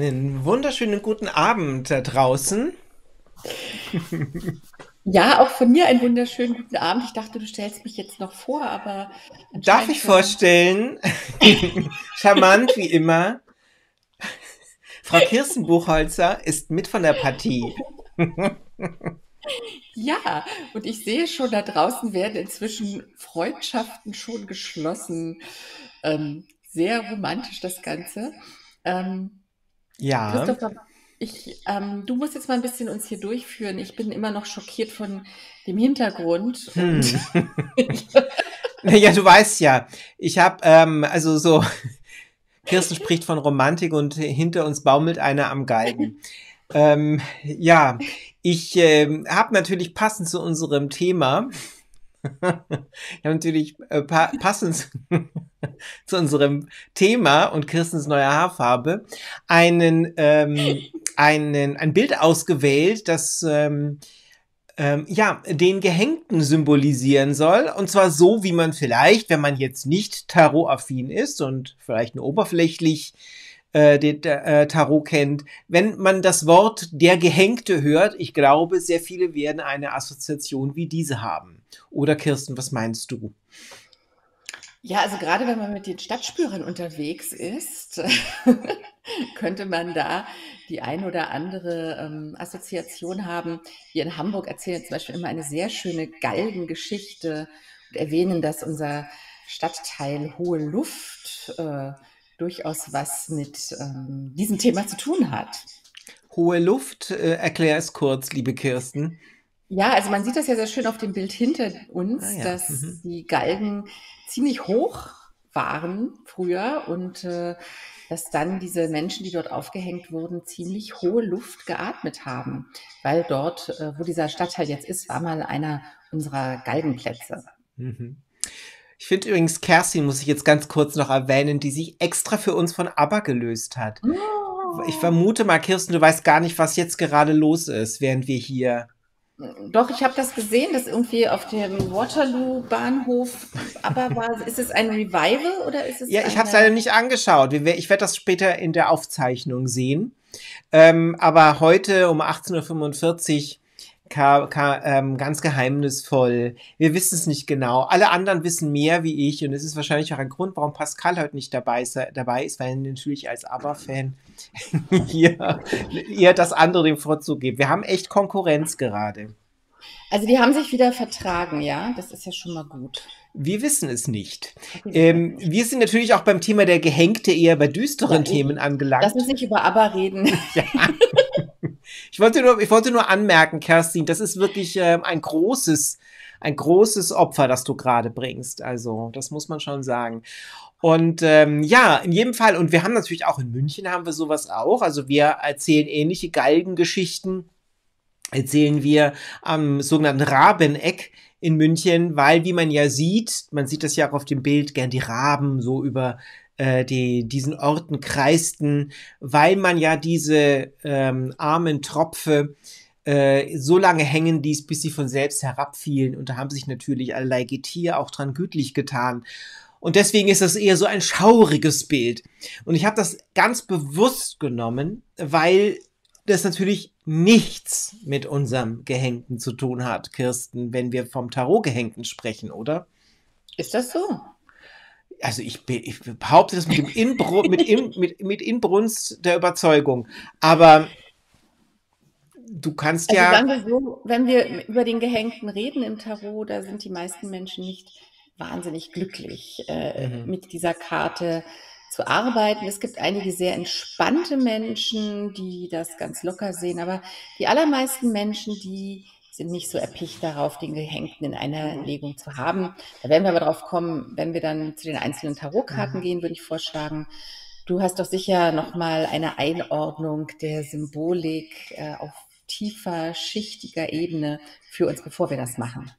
Einen wunderschönen guten Abend da draußen. Ja, auch von mir einen wunderschönen guten Abend. Ich dachte, du stellst mich jetzt noch vor, aber. Darf ich vorstellen? Charmant wie immer. Frau Kirsten Buchholzer ist mit von der Partie. Ja, und ich sehe schon, da draußen werden inzwischen Freundschaften schon geschlossen. Ähm, sehr romantisch das Ganze. Ähm, Ja. Christopher, ich, ähm, du musst jetzt mal ein bisschen uns hier durchführen. Ich bin immer noch schockiert von dem Hintergrund Hm. Ja, du weißt ja, ich habe ähm, also so Kirsten spricht von Romantik und hinter uns baumelt einer am Galgen. Ähm, ja, ich ähm, habe natürlich passend zu unserem Thema, ich habe natürlich äh, pa passend zu unserem Thema und Kirstens neuer Haarfarbe einen, ähm, einen, ein Bild ausgewählt, das ähm, ähm, ja, den Gehängten symbolisieren soll. Und zwar so, wie man vielleicht, wenn man jetzt nicht Tarot-affin ist und vielleicht nur oberflächlich äh, den äh, Tarot kennt, wenn man das Wort der Gehängte hört, ich glaube, sehr viele werden eine Assoziation wie diese haben. Oder Kirsten, was meinst du? ja, also gerade wenn man mit den Stadtspürern unterwegs ist, könnte man da die ein oder andere ähm, Assoziation haben. Wir in Hamburg erzählen zum Beispiel immer eine sehr schöne Galgengeschichte und erwähnen, dass unser Stadtteil Hohe Luft äh, durchaus was mit ähm, diesem Thema zu tun hat. Hohe Luft, äh, erklär es kurz, liebe Kirsten. Ja, also man sieht das ja sehr schön auf dem Bild hinter uns, Ah ja. dass Mhm. die Galgen ziemlich hoch waren früher und äh, dass dann diese Menschen, die dort aufgehängt wurden, ziemlich hohe Luft geatmet haben, weil dort, äh, wo dieser Stadtteil jetzt ist, war mal einer unserer Galgenplätze. Mhm. Ich finde übrigens, Kerstin muss ich jetzt ganz kurz noch erwähnen, die sich extra für uns von ABBA gelöst hat. Ich Oh. vermute mal, Kirsten, du weißt gar nicht, was jetzt gerade los ist, während wir hier. Doch, ich habe das gesehen, dass irgendwie auf dem Waterloo-Bahnhof, aber war, ist es ein Revival oder ist es Ja, ich habe es eine... leider nicht angeschaut. Ich werde das später in der Aufzeichnung sehen. Ähm, aber heute um 18.45 Uhr ähm, ganz geheimnisvoll. Wir wissen es nicht genau. Alle anderen wissen mehr wie ich und es ist wahrscheinlich auch ein Grund, warum Pascal heute nicht dabei ist, dabei ist weil er natürlich als ABBA-Fan hier eher das andere dem Vorzug gibt. Wir haben echt Konkurrenz gerade. Also die haben sich wieder vertragen, ja? Das ist ja schon mal gut. Wir wissen es nicht. Ähm, wir sind natürlich auch beim Thema der Gehängte eher bei düsteren Ja, Themen angelangt. Lass uns nicht über ABBA reden. Ja. Ich wollte nur, ich wollte nur anmerken, Kerstin, das ist wirklich ähm, ein großes, ein großes Opfer, das du gerade bringst. Also, das muss man schon sagen. Und ähm, ja, in jedem Fall, und wir haben natürlich auch in München haben wir sowas auch. Also wir erzählen ähnliche Galgengeschichten, erzählen wir am sogenannten Rabeneck in München, weil, wie man ja sieht, man sieht das ja auch auf dem Bild, gern die Raben so über äh, die, diesen Orten kreisten, weil man ja diese ähm, armen Tropfe äh, so lange hängen ließ, bis sie von selbst herabfielen. Und da haben sich natürlich allerlei Getier auch dran gütlich getan. Und deswegen ist das eher so ein schauriges Bild. Und ich habe das ganz bewusst genommen, weil das natürlich nichts mit unserem Gehängten zu tun hat, Kirsten, wenn wir vom Tarot-Gehängten sprechen, oder? Ist das so? Also ich, be- ich behaupte das mit dem Inbru mit, in, mit, mit Inbrunst der Überzeugung. Aber du kannst Also ja. sagen wir so, wenn wir über den Gehängten reden im Tarot, da sind die meisten Menschen nicht wahnsinnig glücklich, äh, Mhm. mit dieser Karte zu arbeiten. Es gibt einige sehr entspannte Menschen, die das ganz locker sehen, aber die allermeisten Menschen, die sind nicht so erpicht darauf, den Gehängten in einer Legung zu haben. Da werden wir aber drauf kommen, wenn wir dann zu den einzelnen Tarotkarten Mhm. gehen, würde ich vorschlagen. Du hast doch sicher nochmal eine Einordnung der Symbolik äh, auf tiefer, schichtiger Ebene für uns, bevor wir das machen.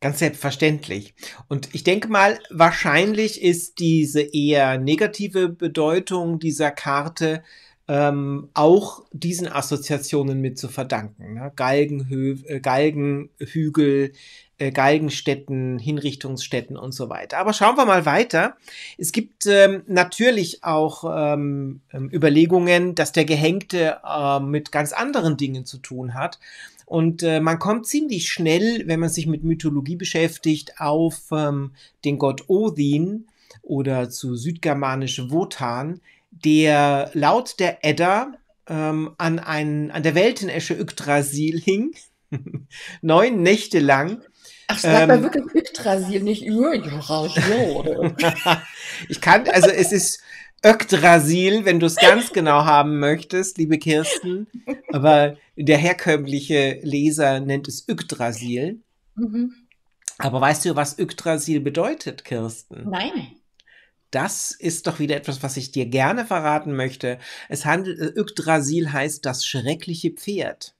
Ganz selbstverständlich. Und ich denke mal, wahrscheinlich ist diese eher negative Bedeutung dieser Karte ähm, auch diesen Assoziationen mit zu verdanken. Ne? Galgenhö äh, Galgenhügel, äh, Galgenstätten, Hinrichtungsstätten und so weiter. Aber schauen wir mal weiter. Es gibt ähm, natürlich auch ähm, ähm Überlegungen, dass der Gehängte äh, mit ganz anderen Dingen zu tun hat. Und äh, man kommt ziemlich schnell, wenn man sich mit Mythologie beschäftigt, auf ähm, den Gott Odin oder zu südgermanische Wotan, der laut der Edda ähm, an, ein, an der Weltenesche Yggdrasil hing, neun Nächte lang. Ach, sag ähm, mal wirklich Yggdrasil, nicht Yggdrasil. ich kann, also es ist Yggdrasil, wenn du es ganz genau haben möchtest, liebe Kirsten. Aber der herkömmliche Leser nennt es Yggdrasil. Mhm. Aber weißt du, was Yggdrasil bedeutet, Kirsten? Nein. Das ist doch wieder etwas, was ich dir gerne verraten möchte. Es handelt, äh, Yggdrasil heißt das schreckliche Pferd.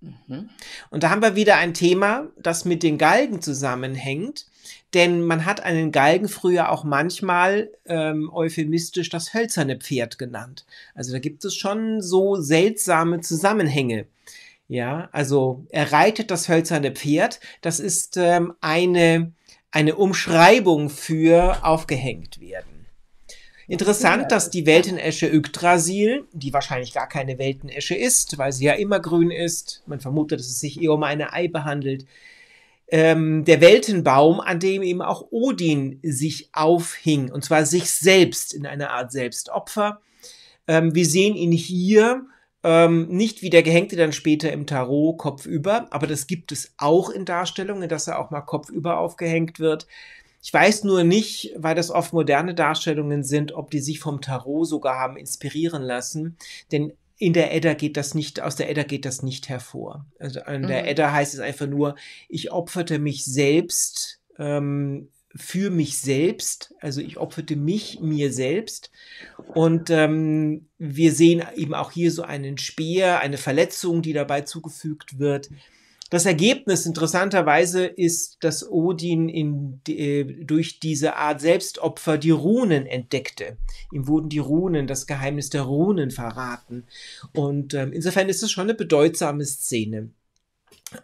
Mhm. Und da haben wir wieder ein Thema, das mit den Galgen zusammenhängt. Denn man hat einen Galgen früher auch manchmal ähm, euphemistisch das hölzerne Pferd genannt. Also da gibt es schon so seltsame Zusammenhänge. Ja, also er reitet das hölzerne Pferd. Das ist ähm, eine eine Umschreibung für aufgehängt werden. Interessant, dass die Weltenesche Yggdrasil, die wahrscheinlich gar keine Weltenesche ist, weil sie ja immer grün ist, man vermutet, dass es sich eher um eine Eibe handelt, ähm, der Weltenbaum, an dem eben auch Odin sich aufhing, und zwar sich selbst in einer Art Selbstopfer. Ähm, wir sehen ihn hier ähm, nicht wie der Gehängte dann später im Tarot kopfüber, aber das gibt es auch in Darstellungen, dass er auch mal kopfüber aufgehängt wird. Ich weiß nur nicht, weil das oft moderne Darstellungen sind, ob die sich vom Tarot sogar haben inspirieren lassen. Denn in der Edda geht das nicht, aus der Edda geht das nicht hervor. Also in mhm. der Edda heißt es einfach nur, ich opferte mich selbst ähm, für mich selbst, also ich opferte mich mir selbst. Und ähm, wir sehen eben auch hier so einen Speer, eine Verletzung, die dabei zugefügt wird. Das Ergebnis interessanterweise ist, dass Odin in, äh, durch diese Art Selbstopfer die Runen entdeckte. Ihm wurden die Runen, das Geheimnis der Runen verraten. Und ähm, insofern ist es schon eine bedeutsame Szene.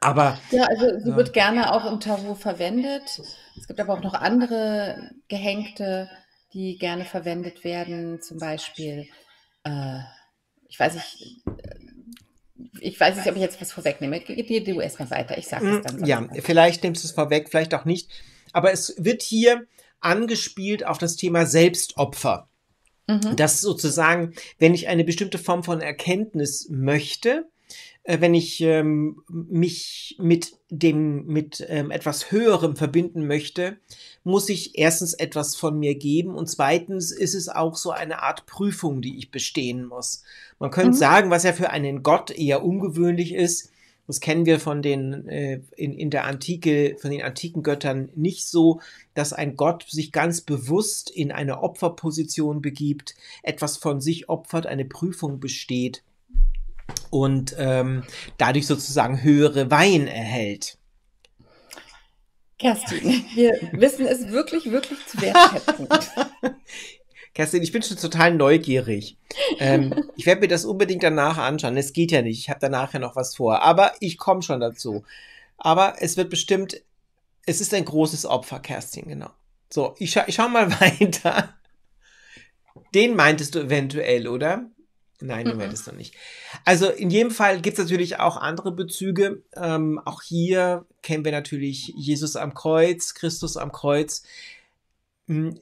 Aber. Ja, also sie ja. wird gerne auch im Tarot verwendet. Es gibt aber auch noch andere Gehängte, die gerne verwendet werden. Zum Beispiel, äh, ich weiß nicht, ich weiß nicht, ob ich jetzt was vorwegnehme. Gib du erstmal weiter, ich sage es dann. Ja, vielleicht nimmst du es vorweg, vielleicht auch nicht. Aber es wird hier angespielt auf das Thema Selbstopfer. Mhm. Das sozusagen, wenn ich eine bestimmte Form von Erkenntnis möchte, äh, wenn ich ähm, mich mit dem, mit ähm, etwas Höherem verbinden möchte, muss ich erstens etwas von mir geben und zweitens ist es auch so eine Art Prüfung, die ich bestehen muss. Man könnte mhm. sagen, was ja für einen Gott eher ungewöhnlich ist. Das kennen wir von den äh, in, in der Antike, von den antiken Göttern nicht so, dass ein Gott sich ganz bewusst in eine Opferposition begibt, etwas von sich opfert, eine Prüfung besteht und ähm, dadurch sozusagen höhere Wein erhält. Kerstin, wir wissen es wirklich, wirklich zu wertschätzen. Kerstin, ich bin schon total neugierig. Ähm, ich werde mir das unbedingt danach anschauen. Es geht ja nicht. Ich habe danach ja noch was vor. Aber ich komme schon dazu. Aber es wird bestimmt, es ist ein großes Opfer, Kerstin, genau. So, ich, scha ich schau mal weiter. Den meintest du eventuell, oder? Nein, du meintest noch nicht. Also in jedem Fall gibt es natürlich auch andere Bezüge. Ähm, auch hier kennen wir natürlich Jesus am Kreuz, Christus am Kreuz. Hm,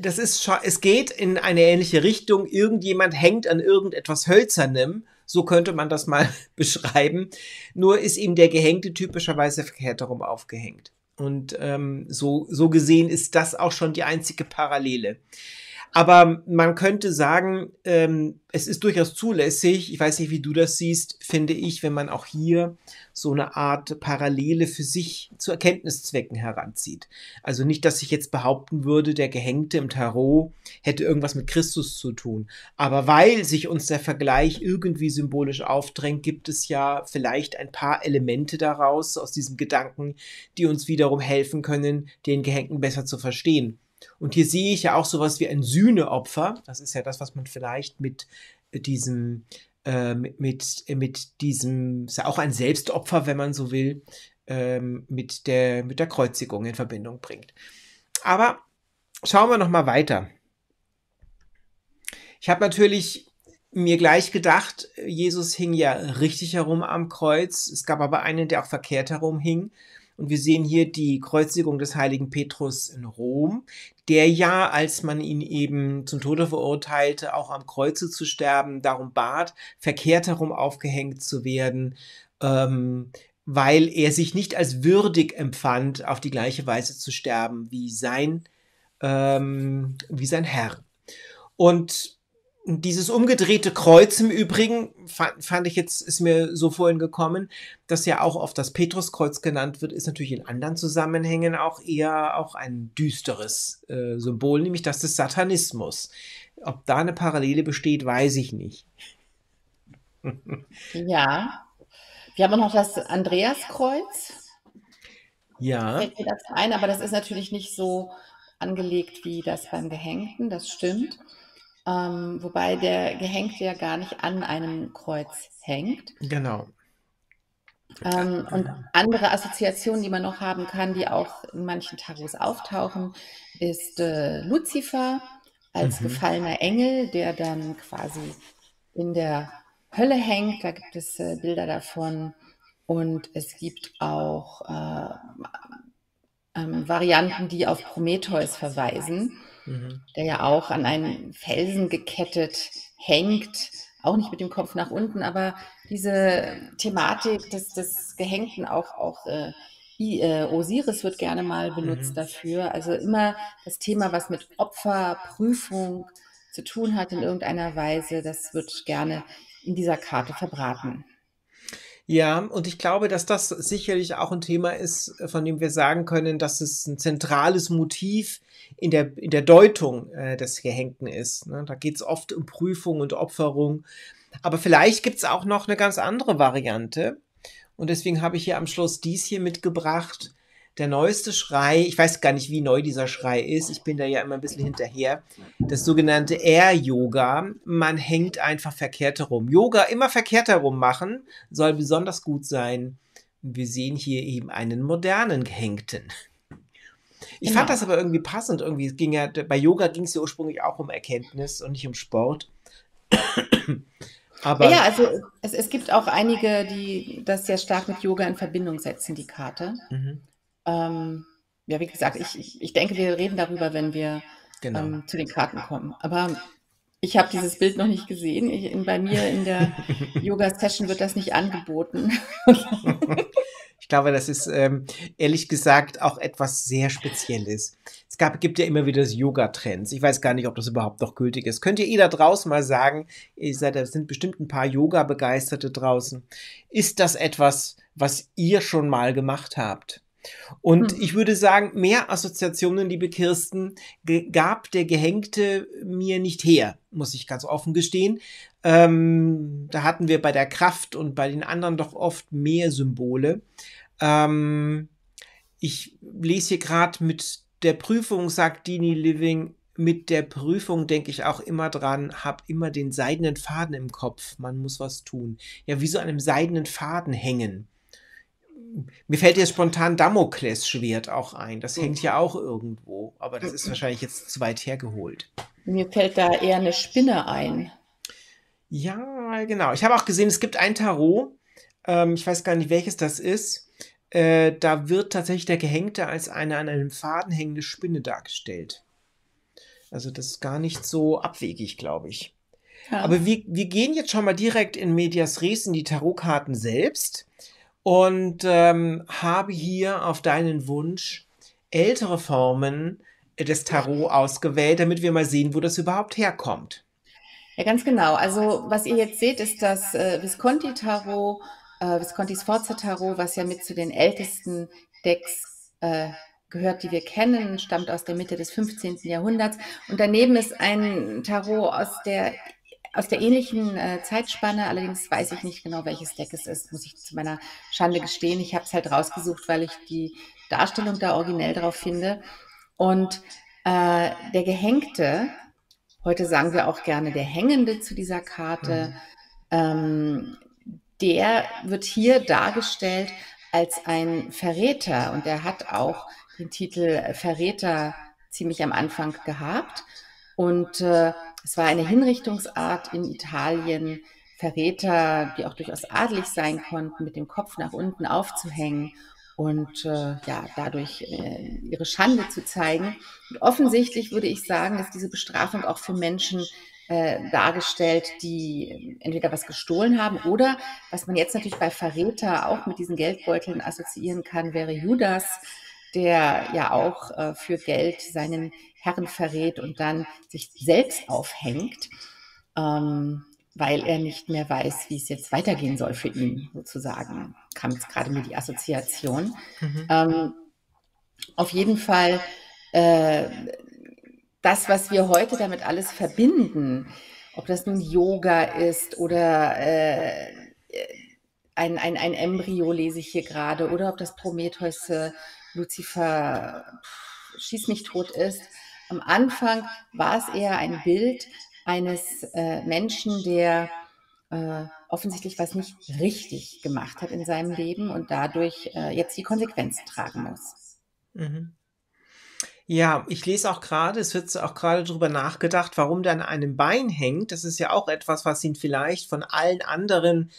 das ist schon, es geht in eine ähnliche Richtung. Irgendjemand hängt an irgendetwas Hölzernem. So könnte man das mal beschreiben. Nur ist ihm der Gehängte typischerweise verkehrt darum aufgehängt. Und ähm, so, so gesehen ist das auch schon die einzige Parallele. Aber man könnte sagen, ähm, es ist durchaus zulässig, ich weiß nicht, wie du das siehst, finde ich, wenn man auch hier so eine Art Parallele für sich zu Erkenntniszwecken heranzieht. Also nicht, dass ich jetzt behaupten würde, der Gehängte im Tarot hätte irgendwas mit Christus zu tun. Aber weil sich uns der Vergleich irgendwie symbolisch aufdrängt, gibt es ja vielleicht ein paar Elemente daraus, aus diesem Gedanken, die uns wiederum helfen können, den Gehängten besser zu verstehen. Und hier sehe ich ja auch sowas wie ein Sühneopfer. Das ist ja das, was man vielleicht mit diesem, äh, mit, mit, mit diesem, ist ja auch ein Selbstopfer, wenn man so will, ähm, mit, der, mit der Kreuzigung in Verbindung bringt. Aber schauen wir noch mal weiter. Ich habe natürlich mir gleich gedacht, Jesus hing ja richtig herum am Kreuz. Es gab aber einen, der auch verkehrt herum hing. Und wir sehen hier die Kreuzigung des heiligen Petrus in Rom, der ja, als man ihn eben zum Tode verurteilte, auch am Kreuze zu sterben, darum bat, verkehrt herum aufgehängt zu werden, ähm, weil er sich nicht als würdig empfand, auf die gleiche Weise zu sterben wie sein, ähm, wie sein Herr. Und dieses umgedrehte Kreuz im Übrigen fand, fand, ich jetzt, ist mir so vorhin gekommen, dass ja auch oft das Petruskreuz genannt wird, ist natürlich in anderen Zusammenhängen auch eher auch ein düsteres äh, Symbol, nämlich das des Satanismus. Ob da eine Parallele besteht, weiß ich nicht. ja. Wir haben noch das Andreaskreuz. Ja. Fällt mir das ein, aber das ist natürlich nicht so angelegt wie das beim Gehängten, das stimmt. Ähm, wobei der Gehängte ja gar nicht an einem Kreuz hängt. Genau. Ähm, und andere Assoziationen, die man noch haben kann, die auch in manchen Tarots auftauchen, ist äh, Luzifer als mhm. gefallener Engel, der dann quasi in der Hölle hängt. Da gibt es äh, Bilder davon. Und es gibt auch äh, ähm, Varianten, die auf Prometheus verweisen mhm. der ja auch an einen Felsen gekettet hängt, auch nicht mit dem Kopf nach unten, aber diese Thematik des, des Gehängten auch, auch äh, äh, Osiris wird gerne mal benutzt mhm. dafür. Also immer das Thema, was mit Opferprüfung zu tun hat in irgendeiner Weise, das wird gerne in dieser Karte verbraten. Ja, und ich glaube, dass das sicherlich auch ein Thema ist, von dem wir sagen können, dass es ein zentrales Motiv in der, in der Deutung äh, des Gehängten ist. Ne? Da geht es oft um Prüfung und Opferung. Aber vielleicht gibt es auch noch eine ganz andere Variante. Und deswegen habe ich hier am Schluss dies hier mitgebracht der neueste Schrei, ich weiß gar nicht, wie neu dieser Schrei ist, ich bin da ja immer ein bisschen hinterher, das sogenannte Air-Yoga. Man hängt einfach verkehrt herum. Yoga immer verkehrt herum machen, soll besonders gut sein. Wir sehen hier eben einen modernen Gehängten. Ich genau. fand das aber irgendwie passend. Irgendwie ging ja, bei Yoga ging es ja ursprünglich auch um Erkenntnis und nicht um Sport. aber ja, also es, es gibt auch einige, die das sehr stark mit Yoga in Verbindung setzen, die Karte. Mhm. Ähm, ja, wie gesagt, ich, ich, ich denke, wir reden darüber, wenn wir genau. ähm, zu den Karten kommen. Aber ich habe dieses Bild noch nicht gesehen. Ich, in, bei mir in der Yoga-Session wird das nicht angeboten. ich glaube, das ist ähm, ehrlich gesagt auch etwas sehr Spezielles. Es gab, gibt ja immer wieder Yoga-Trends. Ich weiß gar nicht, ob das überhaupt noch gültig ist. Könnt ihr eh da draußen mal sagen, ihr seid, da sind bestimmt ein paar Yoga-Begeisterte draußen. Ist das etwas, was ihr schon mal gemacht habt? Und hm. ich würde sagen, mehr Assoziationen, liebe Kirsten, gab der Gehängte mir nicht her, muss ich ganz offen gestehen. Ähm, da hatten wir bei der Kraft und bei den anderen doch oft mehr Symbole. Ähm, ich lese hier gerade mit der Prüfung, sagt Dini Living, mit der Prüfung denke ich auch immer dran, hab immer den seidenen Faden im Kopf. Man muss was tun. Ja, wie so einem seidenen Faden hängen mir fällt jetzt spontan Damoklesschwert auch ein. Das hängt ja auch irgendwo, aber das ist wahrscheinlich jetzt zu weit hergeholt. Mir fällt da eher eine Spinne ein. Ja, genau. Ich habe auch gesehen, es gibt ein Tarot. Ähm, ich weiß gar nicht, welches das ist. Äh, da wird tatsächlich der Gehängte als eine an einem Faden hängende Spinne dargestellt. Also das ist gar nicht so abwegig, glaube ich. Ja. Aber wir, wir gehen jetzt schon mal direkt in Medias Res in die Tarotkarten selbst und ähm, habe hier auf deinen Wunsch ältere Formen des Tarot ausgewählt, damit wir mal sehen, wo das überhaupt herkommt. Ja, ganz genau. Also was ihr jetzt seht, ist das äh, Visconti Tarot, äh, Visconti Sforza Tarot, was ja mit zu den ältesten Decks äh, gehört, die wir kennen, stammt aus der Mitte des 15. Jahrhunderts. Und daneben ist ein Tarot aus der aus der ähnlichen äh, Zeitspanne, allerdings weiß ich nicht genau, welches Deck es ist, muss ich zu meiner Schande gestehen. Ich habe es halt rausgesucht, weil ich die Darstellung da originell drauf finde. Und äh, der Gehängte, heute sagen wir auch gerne der Hängende zu dieser Karte, mhm. ähm, der wird hier dargestellt als ein Verräter und er hat auch den Titel Verräter ziemlich am Anfang gehabt. Und äh, es war eine Hinrichtungsart in Italien, Verräter, die auch durchaus adelig sein konnten, mit dem Kopf nach unten aufzuhängen und äh, ja, dadurch äh, ihre Schande zu zeigen. Und offensichtlich würde ich sagen, ist diese Bestrafung auch für Menschen äh, dargestellt, die entweder was gestohlen haben oder, was man jetzt natürlich bei Verräter auch mit diesen Geldbeuteln assoziieren kann, wäre Judas, der ja auch äh, für Geld seinen Herren verrät und dann sich selbst aufhängt. Ähm, weil er nicht mehr weiß, wie es jetzt weitergehen soll für ihn, sozusagen. Kam jetzt gerade mir die Assoziation. Mhm. Ähm, auf jeden Fall, äh, das, was wir heute damit alles verbinden, ob das nun Yoga ist oder äh, ein, ein, ein Embryo lese ich hier gerade, oder ob das Prometheus, äh, Lucifer, pff, schieß mich tot ist. Am Anfang war es eher ein Bild eines äh, Menschen, der äh, offensichtlich was nicht richtig gemacht hat in seinem Leben und dadurch äh, jetzt die Konsequenzen tragen muss. Mhm. Ja, ich lese auch gerade, es wird auch gerade darüber nachgedacht, warum der an einem Bein hängt. Das ist ja auch etwas, was ihn vielleicht von allen anderen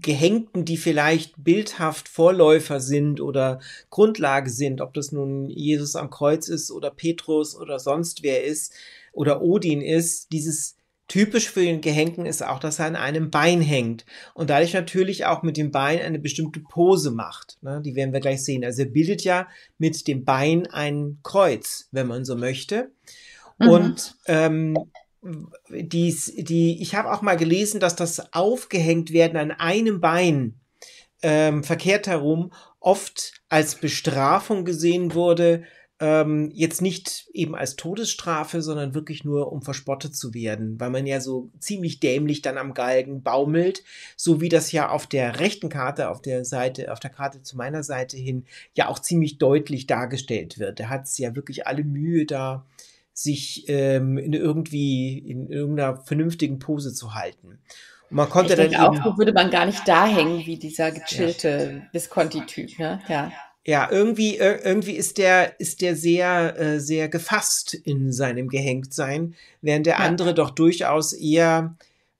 Gehängten, die vielleicht bildhaft Vorläufer sind oder Grundlage sind, ob das nun Jesus am Kreuz ist oder Petrus oder sonst wer ist, oder Odin ist, dieses typisch für den Gehängten ist auch, dass er an einem Bein hängt und dadurch natürlich auch mit dem Bein eine bestimmte Pose macht. Ne? Die werden wir gleich sehen. Also er bildet ja mit dem Bein ein Kreuz, wenn man so möchte. Mhm. Und ähm, dies, die, ich habe auch mal gelesen, dass das aufgehängt werden an einem Bein ähm, verkehrt herum oft als Bestrafung gesehen wurde, ähm, jetzt nicht eben als Todesstrafe, sondern wirklich nur, um verspottet zu werden, weil man ja so ziemlich dämlich dann am Galgen baumelt, so wie das ja auf der rechten Karte, auf der Seite, auf der Karte zu meiner Seite hin, ja auch ziemlich deutlich dargestellt wird. Er hat es ja wirklich alle Mühe da, sich ähm, in irgendwie in irgendeiner vernünftigen Pose zu halten. Und man konnte ich dann auch, so würde man gar nicht da hängen wie dieser gechillte ja. Visconti-Typ, ne? Ja ja, irgendwie, irgendwie ist der, ist der sehr, äh, sehr gefasst in seinem Gehängtsein, während der ja. andere doch durchaus eher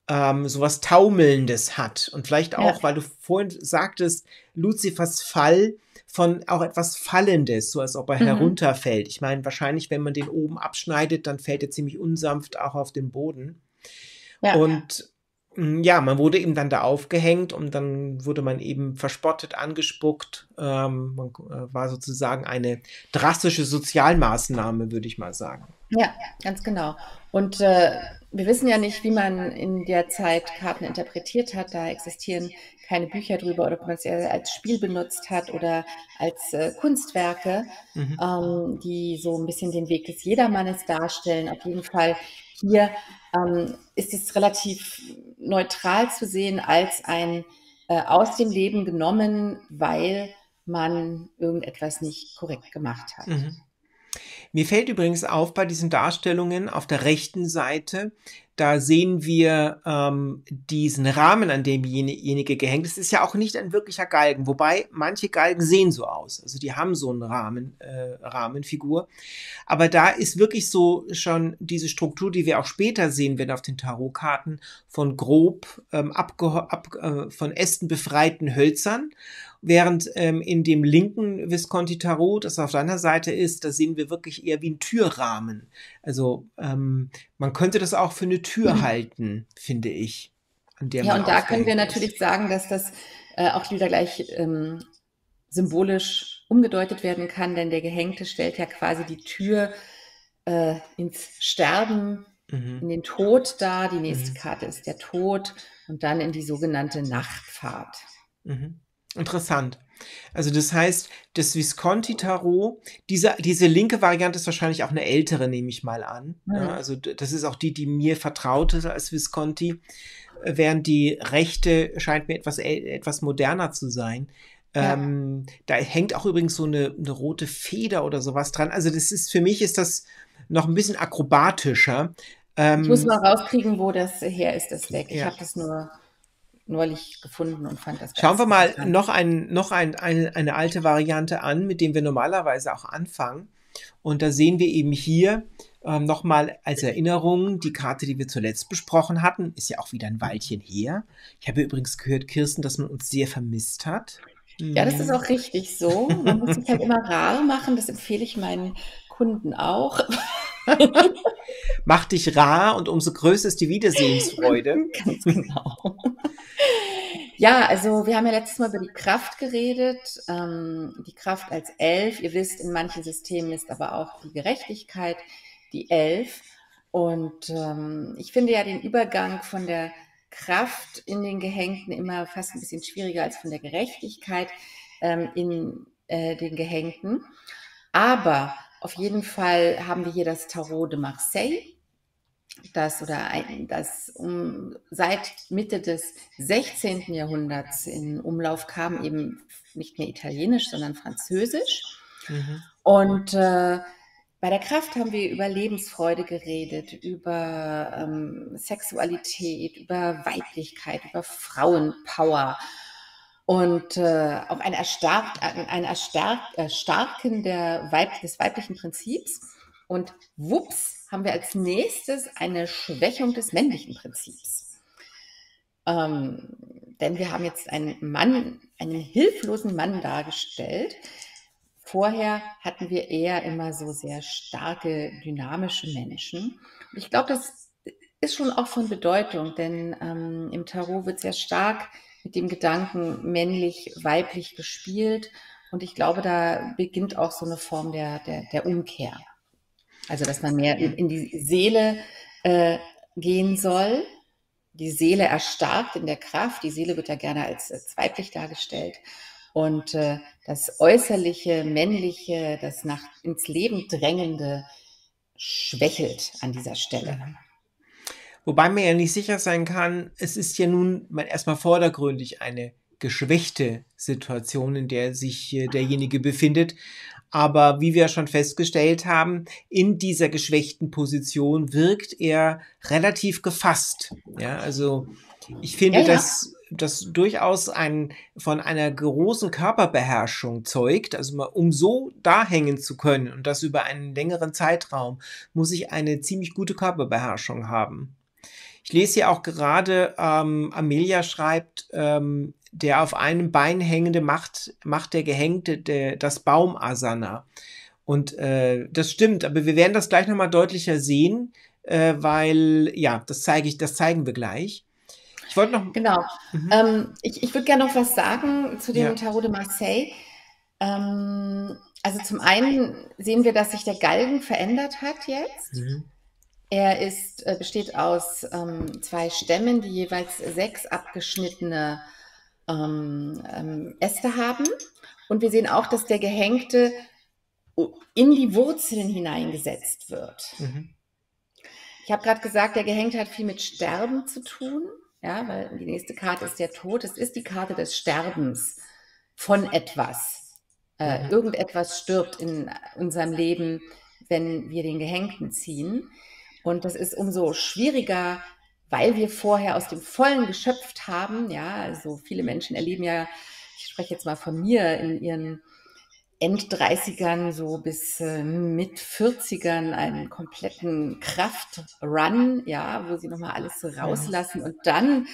ähm, sowas Taumelndes hat. Und vielleicht auch, ja. weil du vorhin sagtest, Luzifers Fall von auch etwas Fallendes, so als ob er mhm. herunterfällt. Ich meine, wahrscheinlich, wenn man den oben abschneidet, dann fällt er ziemlich unsanft auch auf den Boden. Ja. Und hm, ja, man wurde eben dann da aufgehängt und dann wurde man eben verspottet, angespuckt. Ähm, man äh, war sozusagen eine drastische Sozialmaßnahme, würde ich mal sagen. Ja, ganz genau. Und äh, wir wissen ja nicht, wie man in der Zeit Karten interpretiert hat. Da existieren keine Bücher drüber oder ob man es als Spiel benutzt hat oder als äh, Kunstwerke, mhm. ähm, die so ein bisschen den Weg des Jedermannes darstellen. Auf jeden Fall hier ähm, ist es relativ neutral zu sehen als ein äh, aus dem Leben genommen, weil man irgendetwas nicht korrekt gemacht hat. Mhm. Mir fällt übrigens auf bei diesen Darstellungen auf der rechten Seite, da sehen wir ähm, diesen Rahmen, an dem jenige gehängt ist. Ist ja auch nicht ein wirklicher Galgen, wobei manche Galgen sehen so aus. Also die haben so einen Rahmen, äh, Rahmenfigur. Aber da ist wirklich so schon diese Struktur, die wir auch später sehen werden auf den Tarotkarten, von grob ähm, ab, äh, von Ästen befreiten Hölzern Während ähm, in dem linken Visconti Tarot, das auf deiner Seite ist, da sehen wir wirklich eher wie ein Türrahmen. Also ähm, man könnte das auch für eine Tür mhm. halten, finde ich. ja, und da können wir natürlich sagen, dass das äh, auch wieder gleich ähm, symbolisch umgedeutet werden kann, denn der Gehängte stellt ja quasi die Tür äh, ins Sterben, mhm. in den Tod dar. Die nächste mhm. Karte ist der Tod und dann in die sogenannte Nachtfahrt. Mhm. Interessant. Also das heißt, das Visconti-Tarot, diese, diese linke Variante ist wahrscheinlich auch eine ältere, nehme ich mal an. Mhm. Ja, also das ist auch die, die mir vertraut ist als Visconti, während die rechte scheint mir etwas, etwas moderner zu sein. Ja. Ähm, da hängt auch übrigens so eine, eine rote Feder oder sowas dran. Also das ist, für mich ist das noch ein bisschen akrobatischer. Ähm, ich muss mal rauskriegen, wo das her ist, das Deck. Ich habe das nur neulich gefunden und fand das. Schauen wir mal noch, ein, noch ein, eine, eine alte Variante an, mit dem wir normalerweise auch anfangen. Und da sehen wir eben hier ähm, nochmal als Erinnerung die Karte, die wir zuletzt besprochen hatten. Ist ja auch wieder ein Weilchen her. Ich habe übrigens gehört, Kirsten, dass man uns sehr vermisst hat. Ja, das ist auch richtig so. Man muss sich halt immer rar machen. Das empfehle ich meinen Kunden auch. Mach dich rar und umso größer ist die Wiedersehensfreude. Ganz genau. Ja, also wir haben ja letztes Mal über die Kraft geredet. Ähm, die Kraft als Elf. Ihr wisst, in manchen Systemen ist aber auch die Gerechtigkeit die Elf. Und ähm, ich finde ja den Übergang von der Kraft in den Gehängten immer fast ein bisschen schwieriger als von der Gerechtigkeit ähm, in äh, den Gehängten. Aber auf jeden Fall haben wir hier das Tarot de Marseille, das oder ein, das um, seit Mitte des 16. Jahrhunderts in Umlauf kam, eben nicht mehr italienisch, sondern französisch. Mhm. Und äh, bei der Kraft haben wir über Lebensfreude geredet, über ähm, Sexualität, über Weiblichkeit, über Frauenpower und äh, auch ein, Erstark, ein Erstark, Erstarken der Weib, des weiblichen Prinzips. Und wups, haben wir als nächstes eine Schwächung des männlichen Prinzips. Ähm, denn wir haben jetzt einen Mann, einen hilflosen Mann dargestellt, Vorher hatten wir eher immer so sehr starke, dynamische Menschen. Ich glaube, das ist schon auch von Bedeutung, denn ähm, im Tarot wird sehr stark mit dem Gedanken männlich, weiblich gespielt. Und ich glaube, da beginnt auch so eine Form der, der, der Umkehr. Also, dass man mehr in, die Seele äh, gehen soll. Die Seele erstarkt in der Kraft. Die Seele wird ja gerne als, als weiblich dargestellt. Und äh, das äußerliche, männliche, das nach ins Leben drängende schwächelt an dieser Stelle. Wobei man ja nicht sicher sein kann, es ist ja nun mal erstmal vordergründig eine geschwächte Situation, in der sich derjenige befindet. Aber wie wir schon festgestellt haben, in dieser geschwächten Position wirkt er relativ gefasst. Ja, also ich finde, ja, ja. dass das durchaus ein, von einer großen Körperbeherrschung zeugt. Also um so da hängen zu können und das über einen längeren Zeitraum, muss ich eine ziemlich gute Körperbeherrschung haben. Ich lese hier auch gerade, ähm, Amelia schreibt, ähm, der auf einem Bein hängende macht, macht der Gehängte der, das Baumasana. Und äh, das stimmt, aber wir werden das gleich nochmal deutlicher sehen, äh, weil, ja, das zeige ich, das zeigen wir gleich. Ich wollte noch. Genau. Mhm. Ähm, ich ich würde gerne noch was sagen zu dem ja. Tarot de Marseille. Ähm, also zum einen sehen wir, dass sich der Galgen verändert hat jetzt. Mhm. Er ist, äh, besteht aus ähm, zwei Stämmen, die jeweils sechs abgeschnittene ähm, ähm, Äste haben. Und wir sehen auch, dass der Gehängte in die Wurzeln hineingesetzt wird. Mhm. Ich habe gerade gesagt, der Gehängte hat viel mit Sterben zu tun. Ja, weil die nächste Karte ist der Tod. Es ist die Karte des Sterbens von etwas. Äh, mhm. Irgendetwas stirbt in unserem Leben, wenn wir den Gehängten ziehen. Und das ist umso schwieriger, weil wir vorher aus dem Vollen geschöpft haben. Ja, also viele Menschen erleben ja, ich spreche jetzt mal von mir, in ihren End-30ern so bis äh, mit 40ern einen kompletten Kraftrun, ja, wo sie nochmal alles so rauslassen und dann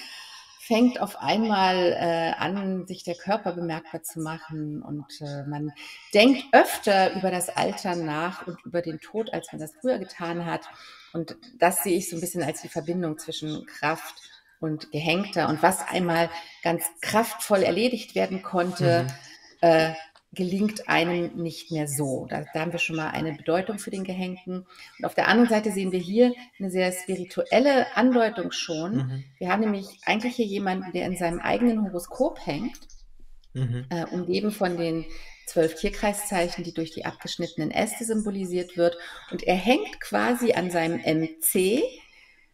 fängt auf einmal äh, an, sich der Körper bemerkbar zu machen und äh, man denkt öfter über das Alter nach und über den Tod, als man das früher getan hat. Und das sehe ich so ein bisschen als die Verbindung zwischen Kraft und Gehängter und was einmal ganz kraftvoll erledigt werden konnte, mhm. äh, gelingt einem nicht mehr so. Da, da, haben wir schon mal eine Bedeutung für den Gehängten. Und auf der anderen Seite sehen wir hier eine sehr spirituelle Andeutung schon. Mhm. Wir haben nämlich eigentlich hier jemanden, der in seinem eigenen Horoskop hängt, mhm. äh, umgeben von den zwölf Tierkreiszeichen, die durch die abgeschnittenen Äste symbolisiert wird. Und er hängt quasi an seinem MC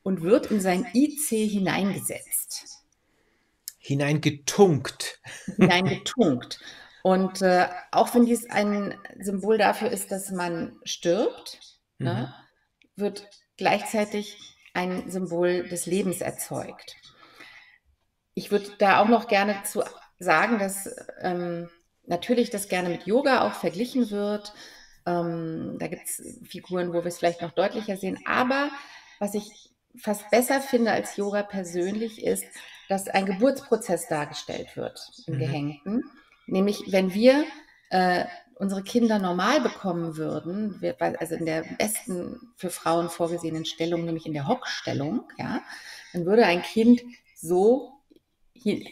und wird in sein IC hineingesetzt. Hineingetunkt. Hineingetunkt. Und äh, auch wenn dies ein Symbol dafür ist, dass man stirbt, ne, mhm. ne, wird gleichzeitig ein Symbol des Lebens erzeugt. ich würde da auch noch gerne zu sagen, dass ähm, natürlich das gerne mit Yoga auch verglichen wird. Ähm, da gibt es Figuren, wo wir es vielleicht noch deutlicher sehen. Aber was ich fast besser finde als Yoga persönlich ist, dass ein Geburtsprozess dargestellt wird im mhm. Gehängten. Nämlich, wenn wir äh, unsere Kinder normal bekommen würden, wir, also in der besten für Frauen vorgesehenen Stellung, nämlich in der Hockstellung, ja, dann würde ein Kind so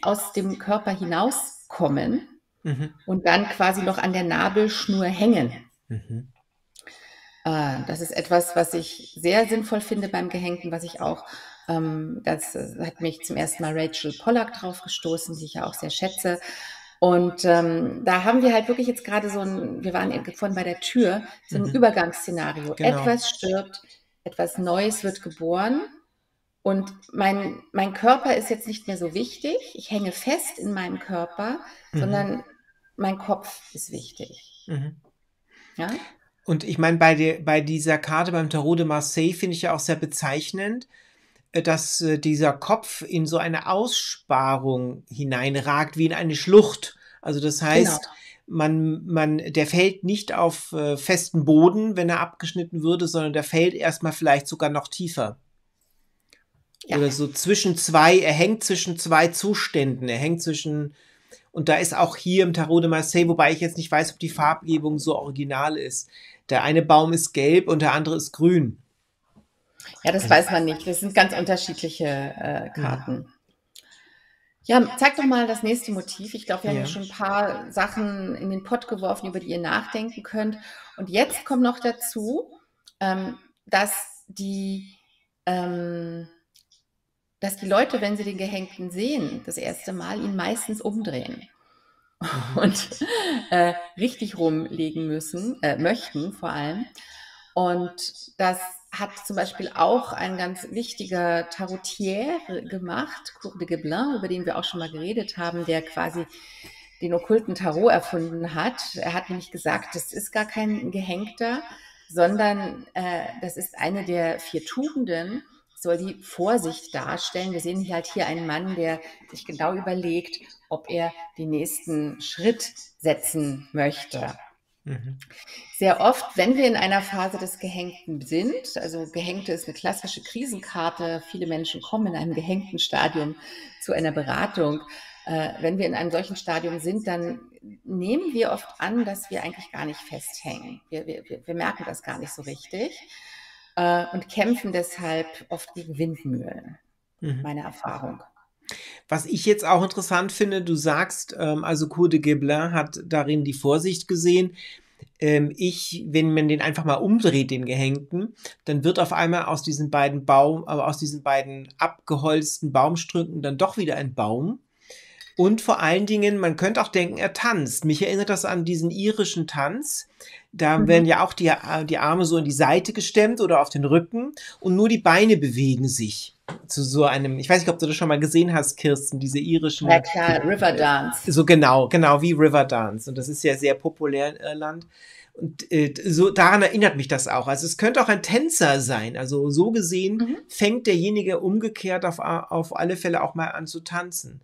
aus dem Körper hinauskommen mhm. und dann quasi noch an der Nabelschnur hängen. Mhm. Äh, das ist etwas, was ich sehr sinnvoll finde beim Gehängten, was ich auch, ähm, das hat mich zum ersten Mal Rachel Pollack drauf gestoßen, die ich ja auch sehr schätze. Und ähm, da haben wir halt wirklich jetzt gerade so ein, wir waren vorhin bei der Tür, so ein mhm. Übergangsszenario. Genau. Etwas stirbt, etwas Neues wird geboren und mein, mein Körper ist jetzt nicht mehr so wichtig. Ich hänge fest in meinem Körper, mhm. sondern mein Kopf ist wichtig. Mhm. Ja? Und ich meine, bei, bei dieser Karte beim Tarot de Marseille finde ich ja auch sehr bezeichnend, äh, dass äh, dieser Kopf in so eine Aussparung hineinragt, wie in eine Schlucht. Also das heißt, genau. man, man, der fällt nicht auf äh, festen Boden, wenn er abgeschnitten würde, sondern der fällt erstmal vielleicht sogar noch tiefer. Ja. Oder so zwischen zwei, er hängt zwischen zwei Zuständen. Er hängt zwischen, und da ist auch hier im Tarot de Marseille, wobei ich jetzt nicht weiß, ob die Farbgebung so original ist. Der eine Baum ist gelb und der andere ist grün. Ja, das weiß man nicht. Das sind ganz unterschiedliche äh, Karten. Ja. ja. zeig doch mal das nächste Motiv. Ich glaube, wir ja. haben ja schon ein paar Sachen in den Pott geworfen, über die ihr nachdenken könnt. Und jetzt kommt noch dazu, ähm, dass die ähm, dass die Leute, wenn sie den Gehängten sehen, das erste Mal, ihn meistens umdrehen mhm. und äh, richtig rumlegen müssen, äh, möchten vor allem. Und das hat zum Beispiel auch ein ganz wichtiger Tarotier gemacht, Cour de Geblin, über den wir auch schon mal geredet haben, der quasi den okkulten Tarot erfunden hat. Er hat nämlich gesagt, das ist gar kein Gehängter, sondern äh, das ist eine der vier Tugenden soll die Vorsicht darstellen. Wir sehen hier halt hier einen Mann, der sich genau überlegt, ob er den nächsten Schritt setzen möchte. Mhm. Sehr oft, wenn wir in einer Phase des Gehängten sind, also Gehängte ist eine klassische Krisenkarte, viele Menschen kommen in einem gehängten Stadium zu einer Beratung. Äh, wenn wir in einem solchen Stadium sind, dann nehmen wir oft an, dass wir eigentlich gar nicht festhängen. Wir, wir, wir merken das gar nicht so richtig äh, und kämpfen deshalb oft gegen Windmühlen. Mhm. Meine Erfahrung. Was ich jetzt auch interessant finde, du sagst, ähm, also Cour de Geblin hat darin die Vorsicht gesehen. Ähm, ich, wenn man den einfach mal umdreht, den Gehängten, dann wird auf einmal aus diesen beiden Baum, aber aus diesen beiden abgeholzten Baumstrünken dann doch wieder ein Baum. Und vor allen Dingen, man könnte auch denken, er tanzt. Mich erinnert das an diesen irischen Tanz. Da mhm. werden ja auch die, die Arme so in die Seite gestemmt oder auf den Rücken und nur die Beine bewegen sich zu so einem, ich weiß nicht, ob du das schon mal gesehen hast, Kirsten, diese irischen. Ja klar, River Dance. So genau, genau wie River Dance. Und das ist ja sehr populär in Irland. Und äh, so daran erinnert mich das auch. Also es könnte auch ein Tänzer sein. Also so gesehen mhm. fängt derjenige umgekehrt auf, auf alle Fälle auch mal an zu tanzen.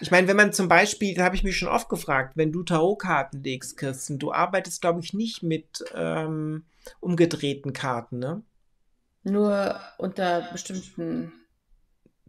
Ich meine, wenn man zum Beispiel, da habe ich mich schon oft gefragt, wenn du Tarotkarten legst, Kirsten, du arbeitest, glaube ich, nicht mit ähm, umgedrehten Karten, ne? Nur unter bestimmten.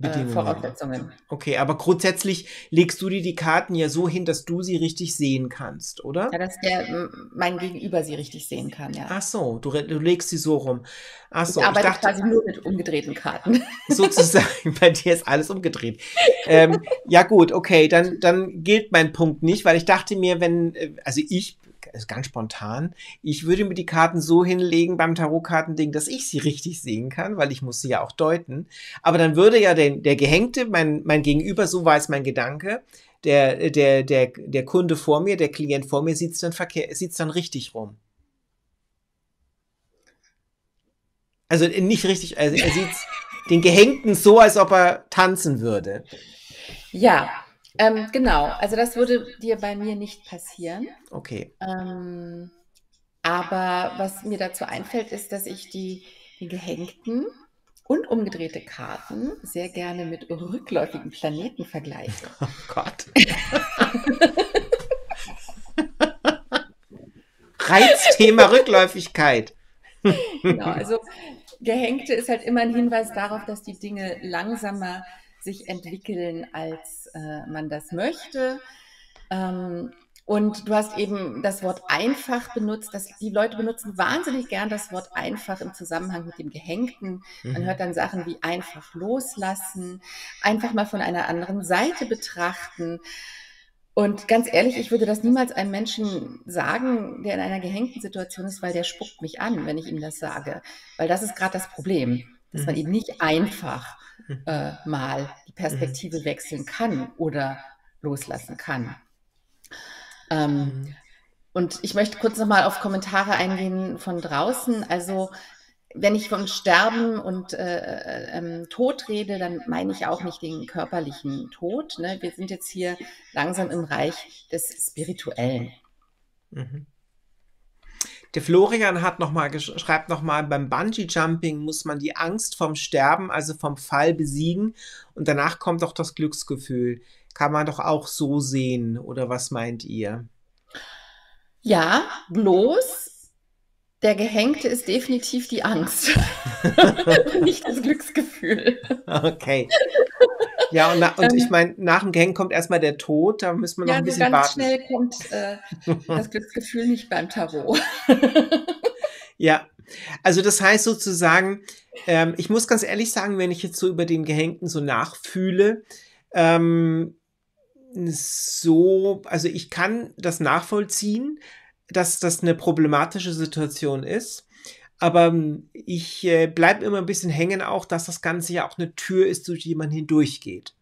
Äh, Voraussetzungen. Okay, aber grundsätzlich legst du dir die Karten ja so hin, dass du sie richtig sehen kannst, oder? Ja, dass der mein Gegenüber sie richtig sehen kann, ja. Ach so, du, du legst sie so rum. Ach so, ich arbeite ich dachte, quasi nur mit umgedrehten Karten. Sozusagen, bei dir ist alles umgedreht. ähm, ja gut, okay, dann, dann gilt mein Punkt nicht, weil ich dachte mir, wenn, äh, also ich ist ganz spontan. Ich würde mir die Karten so hinlegen beim Tarotkartending, dass ich sie richtig sehen kann, weil ich muss sie ja auch deuten. Aber dann würde ja der, der Gehängte, mein, mein Gegenüber, so war es mein Gedanke, der, der, der, der Kunde vor mir, der Klient vor mir, sieht es dann, verkehr, sieht's dann richtig rum. Also nicht richtig, also er sieht den Gehängten so, als ob er tanzen würde. Ja, ähm, genau, also das würde dir bei mir nicht passieren. Okay. Ähm, aber was mir dazu einfällt, ist, dass ich die, die Gehängten und umgedrehte Karten sehr gerne mit rückläufigen Planeten vergleiche. Oh Gott. Reizthema Rückläufigkeit. genau, also Gehängte ist halt immer ein Hinweis darauf, dass die Dinge langsamer sich entwickeln, als äh, man das möchte. Ähm, und du hast eben das Wort einfach benutzt. Das, die Leute benutzen wahnsinnig gern das Wort einfach im Zusammenhang mit dem Gehängten. Man mhm. hört dann Sachen wie einfach loslassen, einfach mal von einer anderen Seite betrachten. Und ganz ehrlich, ich würde das niemals einem Menschen sagen, der in einer gehängten Situation ist, weil der spuckt mich an, wenn ich ihm das sage. Weil das ist gerade das Problem, dass man mhm. eben nicht einfach. Äh, mal die Perspektive wechseln kann oder loslassen kann. Ähm, mhm. Und ich möchte kurz nochmal auf Kommentare eingehen von draußen. Also wenn ich von Sterben und äh, äh, ähm, Tod rede, dann meine ich auch nicht den körperlichen Tod. Ne? Wir sind jetzt hier langsam im Reich des Spirituellen. Mhm. Der Florian hat noch mal schreibt nochmal, beim Bungee Jumping muss man die Angst vom Sterben, also vom Fall besiegen und danach kommt doch das Glücksgefühl kann man doch auch so sehen, oder was meint ihr? Ja, bloß der Gehängte ist definitiv die Angst, nicht das Glücksgefühl. Okay. Ja, und, na, und ich ähm. meine, nach dem Gehängen kommt erstmal der Tod, da müssen wir noch ja, ein bisschen so ganz warten. schnell kommt äh, das Glücksgefühl nicht beim Tarot. ja, also das heißt sozusagen, ähm, ich muss ganz ehrlich sagen, wenn ich jetzt so über den Gehängten so nachfühle, ähm, so, also ich kann das nachvollziehen, dass das eine problematische Situation ist. Aber ähm, ich äh, bleibe immer ein bisschen hängen auch, dass das Ganze ja auch eine Tür ist, durch die man hindurchgeht.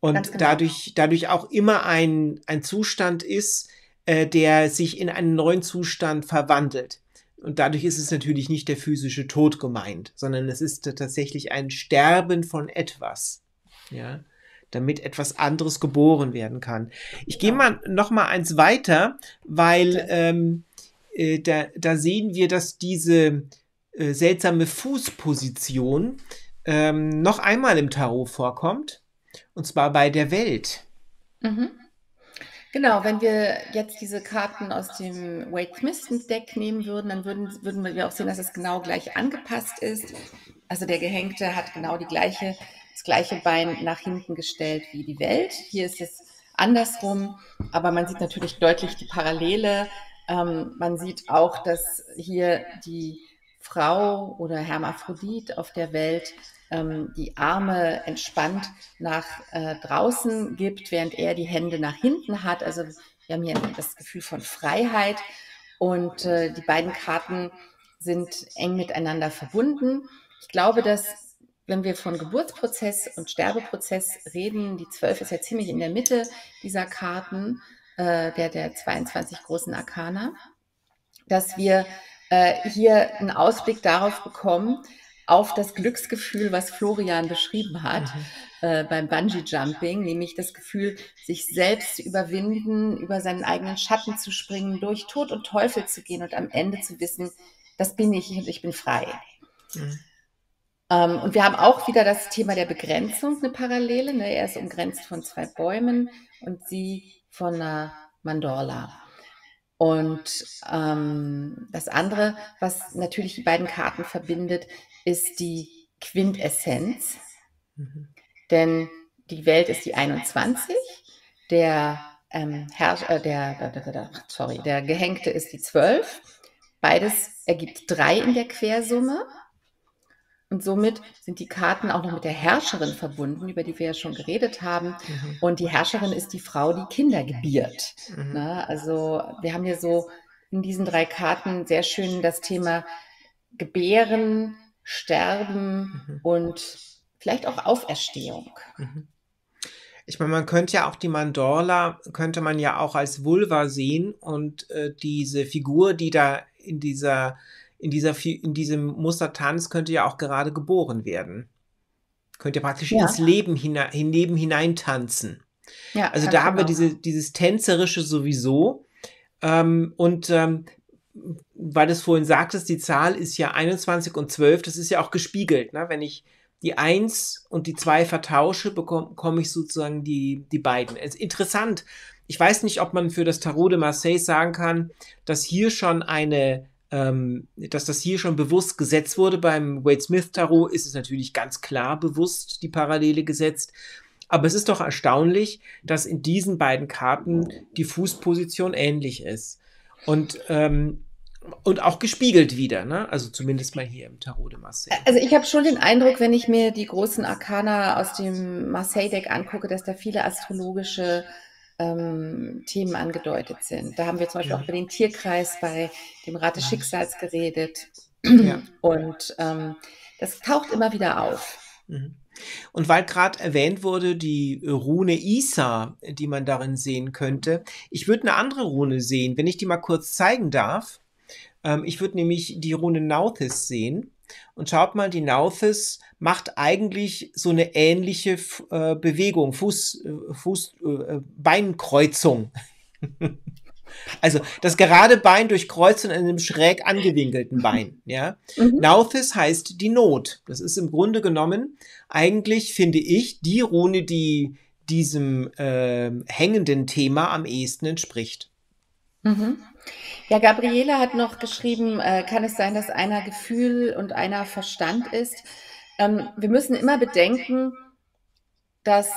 Und genau. dadurch, dadurch auch immer ein, ein Zustand ist, äh, der sich in einen neuen Zustand verwandelt. Und dadurch ist es natürlich nicht der physische Tod gemeint, sondern es ist tatsächlich ein Sterben von etwas. Ja damit etwas anderes geboren werden kann. Ich gehe mal noch mal eins weiter, weil ähm, äh, da, da sehen wir, dass diese äh, seltsame Fußposition ähm, noch einmal im Tarot vorkommt, und zwar bei der Welt. Mhm. Genau, wenn wir jetzt diese Karten aus dem Wade Smith Deck nehmen würden, dann würden, würden wir auch sehen, dass es genau gleich angepasst ist. Also der Gehängte hat genau die gleiche das gleiche Bein nach hinten gestellt wie die Welt. Hier ist es andersrum, aber man sieht natürlich deutlich die Parallele. Ähm, man sieht auch, dass hier die Frau oder Hermaphrodit auf der Welt ähm, die Arme entspannt nach äh, draußen gibt, während er die Hände nach hinten hat. Also wir haben hier das Gefühl von Freiheit und äh, die beiden Karten sind eng miteinander verbunden. Ich glaube, dass wenn wir von Geburtsprozess und Sterbeprozess reden, die 12 ist ja ziemlich in der Mitte dieser Karten, äh, der, der 22 großen Arkana, dass wir äh, hier einen Ausblick darauf bekommen, auf das Glücksgefühl, was Florian beschrieben hat mhm. äh, beim Bungee Jumping, nämlich das Gefühl, sich selbst zu überwinden, über seinen eigenen Schatten zu springen, durch Tod und Teufel zu gehen und am Ende zu wissen, das bin ich und ich bin frei. Mhm. Ähm, und wir haben auch wieder das Thema der Begrenzung, eine Parallele. Ne? Er ist umgrenzt von zwei Bäumen und sie von einer Mandorla. Und ähm, das andere, was natürlich die beiden Karten verbindet, ist die Quintessenz. Mhm. Denn die Welt ist die 21, der, ähm, Herr, äh, der, der, sorry, der Gehängte ist die 12. Beides ergibt drei in der Quersumme. Und somit sind die Karten auch noch mit der Herrscherin verbunden, über die wir ja schon geredet haben. Mhm. Und die Herrscherin ist die Frau, die Kinder gebiert. Mhm. Ne? Also wir haben hier so in diesen drei Karten sehr schön das Thema Gebären, Sterben mhm. und vielleicht auch Auferstehung. Mhm. Ich meine, man könnte ja auch die Mandorla, könnte man ja auch als Vulva sehen und äh, diese Figur, die da in dieser in, dieser, in diesem Mustertanz könnte ja auch gerade geboren werden. Könnte ja praktisch ja. ins Leben, hinein, in Leben hineintanzen. Ja, also da haben wir diese, dieses Tänzerische sowieso. Ähm, und ähm, weil du es vorhin sagtest, die Zahl ist ja 21 und 12, das ist ja auch gespiegelt. Ne? Wenn ich die Eins und die Zwei vertausche, bekomme ich sozusagen die, die beiden. Es ist interessant. Ich weiß nicht, ob man für das Tarot de Marseille sagen kann, dass hier schon eine, ähm, dass das hier schon bewusst gesetzt wurde. Beim Wade Smith Tarot ist es natürlich ganz klar bewusst die Parallele gesetzt. Aber es ist doch erstaunlich, dass in diesen beiden Karten die Fußposition ähnlich ist. Und ähm, und auch gespiegelt wieder, ne? Also zumindest mal hier im Tarot de Marseille. Also ich habe schon den Eindruck, wenn ich mir die großen Arkana aus dem Marseille-Deck angucke, dass da viele astrologische ähm, Themen angedeutet sind. Da haben wir zum Beispiel auch über den Tierkreis bei dem Rat des Schicksals geredet. Ja. Und ähm, das taucht immer wieder auf. Mhm. Und weil gerade erwähnt wurde, die Rune Isa, die man darin sehen könnte, ich würde eine andere Rune sehen, wenn ich die mal kurz zeigen darf. Ähm, ich würde nämlich die Rune Nauthis sehen. Und schaut mal, die Nauthis macht eigentlich so eine ähnliche äh, Bewegung, Fuß, äh, Fuß, äh, Beinkreuzung. also das gerade Bein durchkreuzt in einem schräg angewinkelten Bein. Ja? Mhm. Nauthis heißt die Not. Das ist im Grunde genommen eigentlich, finde ich, die Rune, die diesem äh, hängenden Thema am ehesten entspricht. Mhm. Ja, Gabriele hat noch geschrieben, äh, kann es sein, dass einer Gefühl und einer Verstand ist? Ähm, wir müssen immer bedenken, dass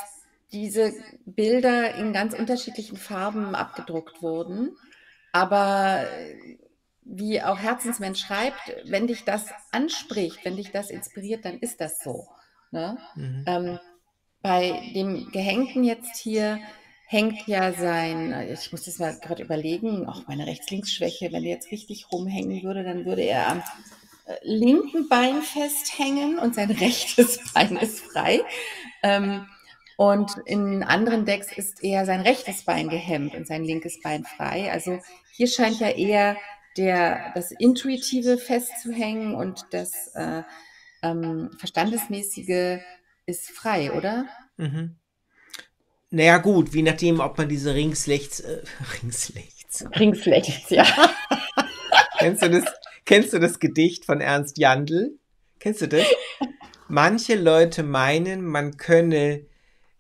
diese Bilder in ganz unterschiedlichen Farben abgedruckt wurden. Aber äh, wie auch Herzensmensch schreibt, wenn dich das anspricht, wenn dich das inspiriert, dann ist das so. Ne? Mhm. Ähm, bei dem Gehängten jetzt hier hängt ja sein, ich muss das mal gerade überlegen, auch meine Rechts-Links-Schwäche, wenn er jetzt richtig rumhängen würde, dann würde er am äh, linken Bein festhängen und sein rechtes Bein ist frei. Ähm, und in anderen Decks ist eher sein rechtes Bein gehemmt und sein linkes Bein frei. Also hier scheint ja eher der, das Intuitive festzuhängen und das äh, ähm, Verstandesmäßige ist frei, oder? Mhm. Naja, gut, wie nachdem, ob man diese Ringslechts. Äh, Ringslechts. Ringslechts, ja. kennst, du das, kennst du das Gedicht von Ernst Jandl? Kennst du das? Manche Leute meinen, man könne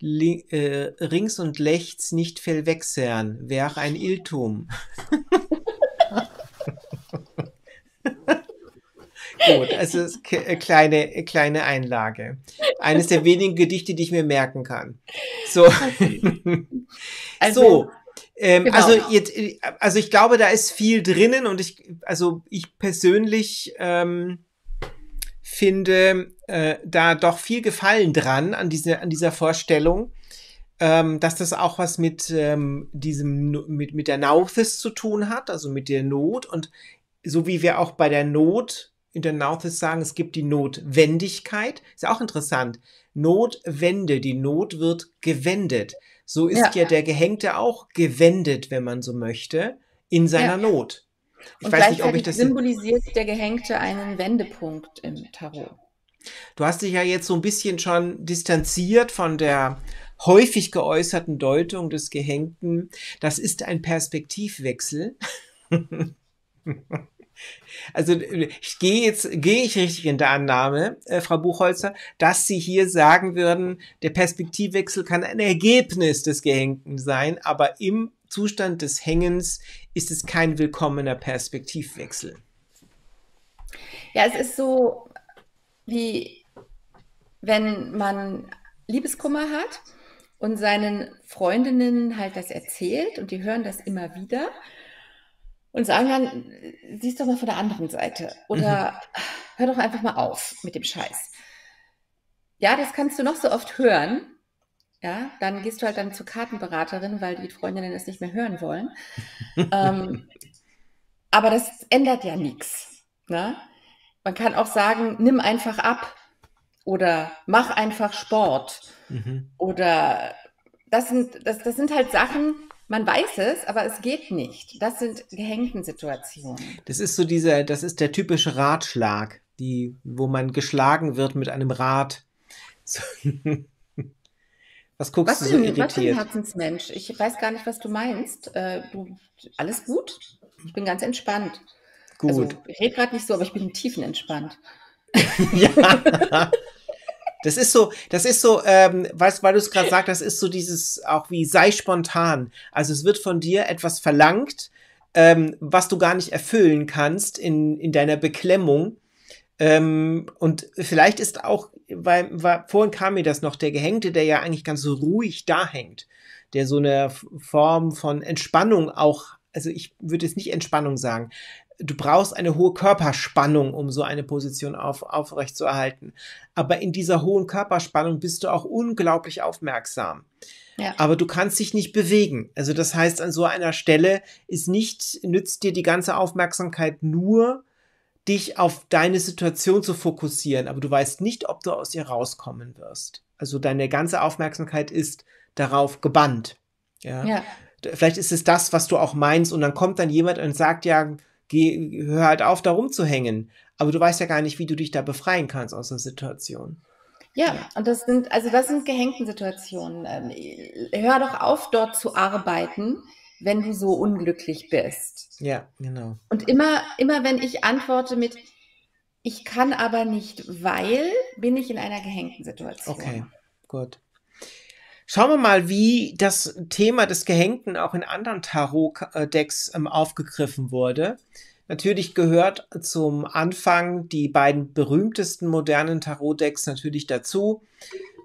äh, rings und lechts nicht viel wechseln. Wäre ein Irrtum. Gut, also kleine, äh, kleine Einlage. Eines der wenigen Gedichte, die ich mir merken kann. So. Also, so. Ähm, genau. Also jetzt, äh, also ich glaube, da ist viel drinnen und ich, also ich persönlich ähm, finde äh, da doch viel Gefallen dran an diese, an dieser Vorstellung, ähm, dass das auch was mit ähm, diesem mit mit der Nauthis zu tun hat, also mit der Not und so wie wir auch bei der Not in der Nauthis sagen, es gibt die Notwendigkeit. Ist ja auch interessant. Notwende, die Not wird gewendet. So ist ja, ja der Gehängte auch gewendet, wenn man so möchte, in seiner ja. Not. Ich Und weiß nicht, ob ich das symbolisiert der Gehängte einen Wendepunkt im Tarot. Du hast dich ja jetzt so ein bisschen schon distanziert von der häufig geäußerten Deutung des Gehängten. Das ist ein Perspektivwechsel. Also ich gehe jetzt, gehe ich richtig in der Annahme, äh, Frau Buchholzer, dass Sie hier sagen würden, der Perspektivwechsel kann ein Ergebnis des Gehängten sein, aber im Zustand des Hängens ist es kein willkommener Perspektivwechsel. Ja, es ist so, wie wenn man Liebeskummer hat und seinen Freundinnen halt das erzählt und die hören das immer wieder und sagen dann, siehst doch mal von der anderen Seite oder mhm. hör doch einfach mal auf mit dem Scheiß. Ja, das kannst du noch so oft hören. Ja, dann gehst du halt dann zur Kartenberaterin, weil die Freundinnen es nicht mehr hören wollen. ähm, aber das ändert ja nichts. Ne? Man kann auch sagen, nimm einfach ab oder mach einfach Sport mhm. oder das sind, das, das sind halt Sachen, man weiß es, aber es geht nicht. Das sind gehängten Situationen. Das ist so dieser, das ist der typische Ratschlag, die, wo man geschlagen wird mit einem Rad. So. Was guckst was du so irritiert? Was für ein Herzensmensch? Ich weiß gar nicht, was du meinst. Äh, du, alles gut? Ich bin ganz entspannt. Gut. Also, ich rede gerade nicht so, aber ich bin tiefenentspannt. ja. Das ist so, das ist so, ähm, weißt, weil du es gerade sagst, das ist so dieses auch wie sei spontan. Also es wird von dir etwas verlangt, ähm, was du gar nicht erfüllen kannst in, in deiner Beklemmung. Ähm, und vielleicht ist auch, weil, weil vorhin kam mir das noch, der Gehängte, der ja eigentlich ganz so ruhig da hängt, der so eine Form von Entspannung auch, also ich würde jetzt nicht Entspannung sagen, du brauchst eine hohe Körperspannung, um so eine Position auf, aufrechtzuerhalten. Aber in dieser hohen Körperspannung bist du auch unglaublich aufmerksam. Ja. Aber du kannst dich nicht bewegen. Also das heißt, an so einer Stelle ist nicht, nützt dir die ganze Aufmerksamkeit nur, dich auf deine Situation zu fokussieren, aber du weißt nicht, ob du aus ihr rauskommen wirst. Also deine ganze Aufmerksamkeit ist darauf gebannt. Ja. ja. Vielleicht ist es das, was du auch meinst, und dann kommt dann jemand und sagt, ja, geh, hör halt auf, da rumzuhängen. Aber du weißt ja gar nicht, wie du dich da befreien kannst aus der Situation. Ja, und das sind, also das sind gehängten Situationen. Ähm, hör doch auf, dort zu arbeiten, wenn du so unglücklich bist. Ja, genau. Und immer, immer wenn ich antworte mit, ich kann aber nicht, weil, bin ich in einer gehängten Situation. Okay, gut. Schauen wir mal, wie das Thema des Gehängten auch in anderen Tarot-Decks ähm, aufgegriffen wurde. Natürlich gehört zum Anfang die beiden berühmtesten modernen Tarot-Decks natürlich dazu.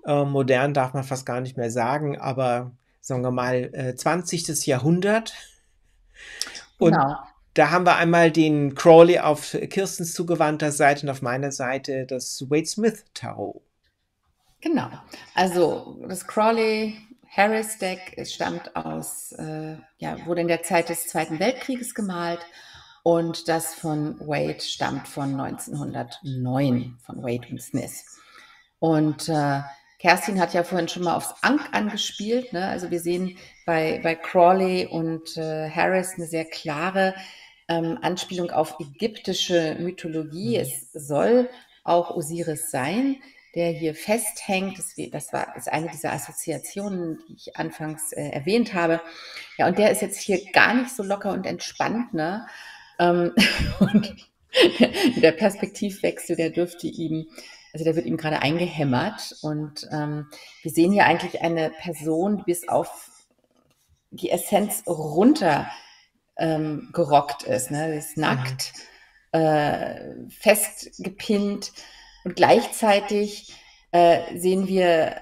Äh, modern darf man fast gar nicht mehr sagen, aber sagen wir mal äh, 20. Jahrhundert. Und genau. da haben wir einmal den Crawley auf Kirstens zugewandter Seite und auf meiner Seite das Wade Smith Tarot. Genau. Also das Crawley Harris Deck es stammt aus, äh, ja, wurde in der Zeit des Zweiten Weltkrieges gemalt und das von Wade stammt von 1909 von Wade und Smith. Und äh, Kerstin hat ja vorhin schon mal aufs Ankh angespielt. Ne? Also wir sehen bei, bei Crawley und äh, Harris eine sehr klare ähm, Anspielung auf ägyptische Mythologie. Mhm. Es soll auch Osiris sein der hier festhängt. Das, das war ist eine dieser Assoziationen, die ich anfangs äh, erwähnt habe. Ja, und der ist jetzt hier gar nicht so locker und entspannt, ne? Ähm, und der Perspektivwechsel, der dürfte ihm, also der wird ihm gerade eingehämmert. Und ähm, wir sehen hier eigentlich eine Person, die bis auf die Essenz runter ähm, gerockt ist. Ne? Sie ist nackt, mhm. äh, festgepinnt und gleichzeitig äh, sehen wir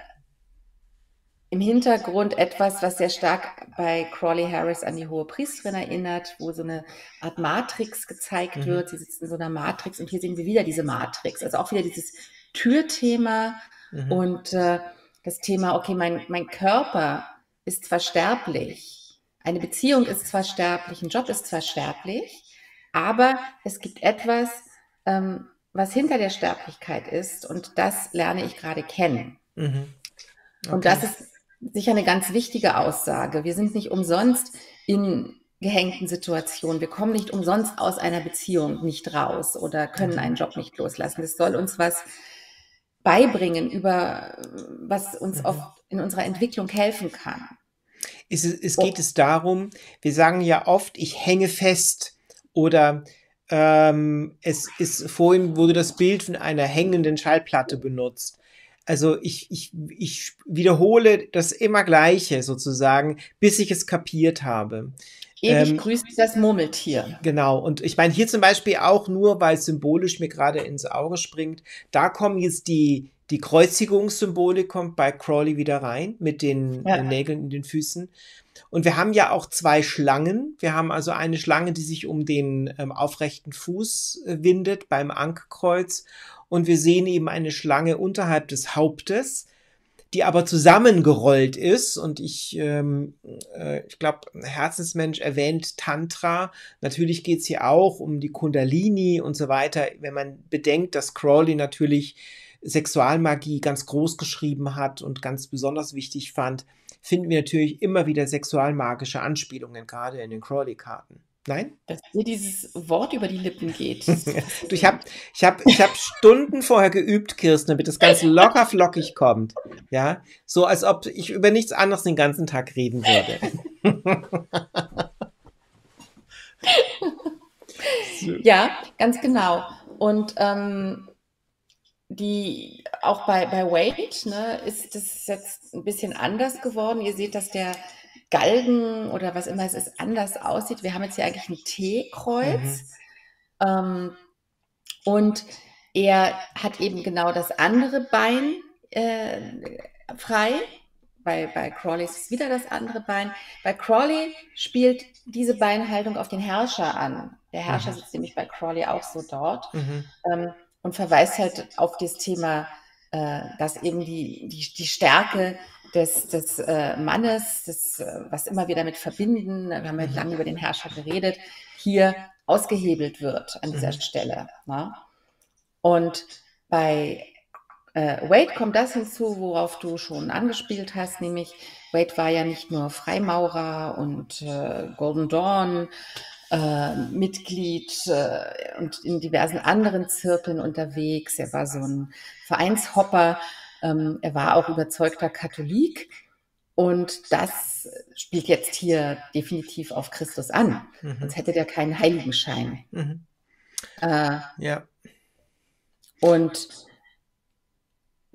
im Hintergrund etwas, was sehr stark bei Crawley Harris an die hohe Priesterin erinnert, wo so eine Art Matrix gezeigt mhm. wird. Sie sitzt in so einer Matrix und hier sehen wir wieder diese Matrix. Also auch wieder dieses Türthema mhm. und äh, das Thema, okay, mein, mein Körper ist zwar sterblich, eine Beziehung ist zwar sterblich, ein Job ist zwar sterblich, aber es gibt etwas, ähm, was hinter der Sterblichkeit ist. Und das lerne ich gerade kennen. Mhm. Okay. Und das ist sicher eine ganz wichtige Aussage. Wir sind nicht umsonst in gehängten Situationen. Wir kommen nicht umsonst aus einer Beziehung nicht raus oder können mhm. einen Job nicht loslassen. Das soll uns was beibringen über was uns mhm. oft in unserer Entwicklung helfen kann. Es, es geht es darum, wir sagen ja oft, ich hänge fest oder ähm, es ist vorhin wurde das Bild von einer hängenden Schallplatte benutzt. Also ich, ich, ich wiederhole das immer Gleiche sozusagen, bis ich es kapiert habe. Ewig ähm, grüßt das Murmeltier. Genau. Und ich meine hier zum Beispiel auch nur, weil symbolisch mir gerade ins Auge springt, da kommen jetzt die, die Kreuzigungssymbolik kommt bei Crawley wieder rein mit den ja. Nägeln in den Füßen. Und wir haben ja auch zwei Schlangen. Wir haben also eine Schlange, die sich um den ähm, aufrechten Fuß äh, windet beim Ankkreuz. Und wir sehen eben eine Schlange unterhalb des Hauptes, die aber zusammengerollt ist. Und ich, ähm, äh, ich glaube, Herzensmensch erwähnt Tantra. Natürlich geht es hier auch um die Kundalini und so weiter. Wenn man bedenkt, dass Crowley natürlich Sexualmagie ganz groß geschrieben hat und ganz besonders wichtig fand, finden wir natürlich immer wieder sexualmagische Anspielungen, gerade in den Crowley-Karten. Nein? Dass dir dieses Wort über die Lippen geht. du, ich habe ich hab, ich hab Stunden vorher geübt, Kirsten, damit das ganz locker flockig kommt. Ja, so als ob ich über nichts anderes den ganzen Tag reden würde. ja, ganz genau. Und ähm, die auch bei, bei Wade ne, ist das jetzt ein bisschen anders geworden. Ihr seht, dass der Galgen oder was immer es ist, anders aussieht. Wir haben jetzt hier eigentlich ein T-Kreuz. Mhm. Ähm, und er hat eben genau das andere Bein äh, frei. Bei, bei Crawley ist es wieder das andere Bein. Bei Crawley spielt diese Beinhaltung auf den Herrscher an. Der Herrscher mhm. sitzt nämlich bei Crawley auch so dort mhm. ähm, und verweist halt auf das Thema, äh, dass eben die, die, die Stärke des, des äh, Mannes, das, äh, was immer wir damit verbinden, wir haben ja mhm. lange über den Herrscher geredet, hier ausgehebelt wird an dieser mhm. Stelle. Ne? Und bei äh, Wade kommt das hinzu, worauf du schon angespielt hast, nämlich Wade war ja nicht nur Freimaurer und äh, Golden Dawn äh, Mitglied äh, und in diversen anderen Zirkeln unterwegs. Er war so ein Vereinshopper. Ähm, er war auch überzeugter Katholik. Und das spielt jetzt hier definitiv auf Christus an. Mhm. Sonst hätte der keinen Heiligenschein. Mhm. Äh, ja. Und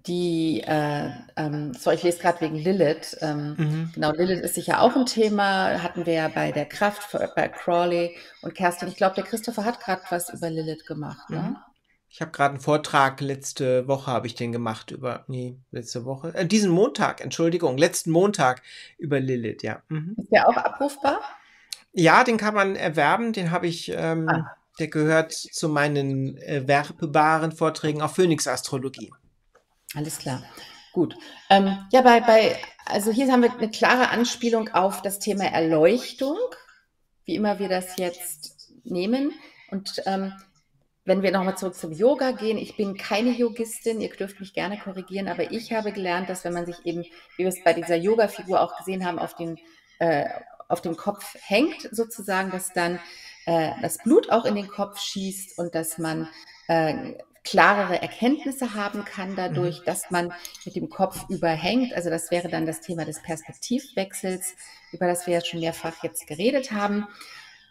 die, äh, ähm, so ich lese gerade wegen Lilith. Ähm, mhm. Genau, Lilith ist sicher auch ein Thema. Hatten wir ja bei der Kraft, bei Crawley und Kerstin. Ich glaube, der Christopher hat gerade was über Lilith gemacht. Ne? Mhm. Ich habe gerade einen Vortrag, letzte Woche habe ich den gemacht über, nee, letzte Woche, äh, diesen Montag, Entschuldigung, letzten Montag über Lilith, ja. Mhm. Ist der auch abrufbar? Ja, den kann man erwerben, den habe ich, ähm, ah. der gehört zu meinen äh, werbaren Vorträgen auf Phoenix Astrologie. Alles klar. Gut. Ähm, ja, bei, bei, also hier haben wir eine klare Anspielung auf das Thema Erleuchtung, wie immer wir das jetzt nehmen. Und ähm, wenn wir nochmal zurück zum Yoga gehen, ich bin keine Yogistin, ihr dürft mich gerne korrigieren, aber ich habe gelernt, dass wenn man sich eben, wie wir es bei dieser Yoga-Figur auch gesehen haben, auf den, äh, auf dem Kopf hängt, sozusagen, dass dann äh, das Blut auch in den Kopf schießt und dass man äh, klarere Erkenntnisse haben kann dadurch, mhm. dass man mit dem Kopf überhängt. Also das wäre dann das Thema des Perspektivwechsels, über das wir ja schon mehrfach jetzt geredet haben.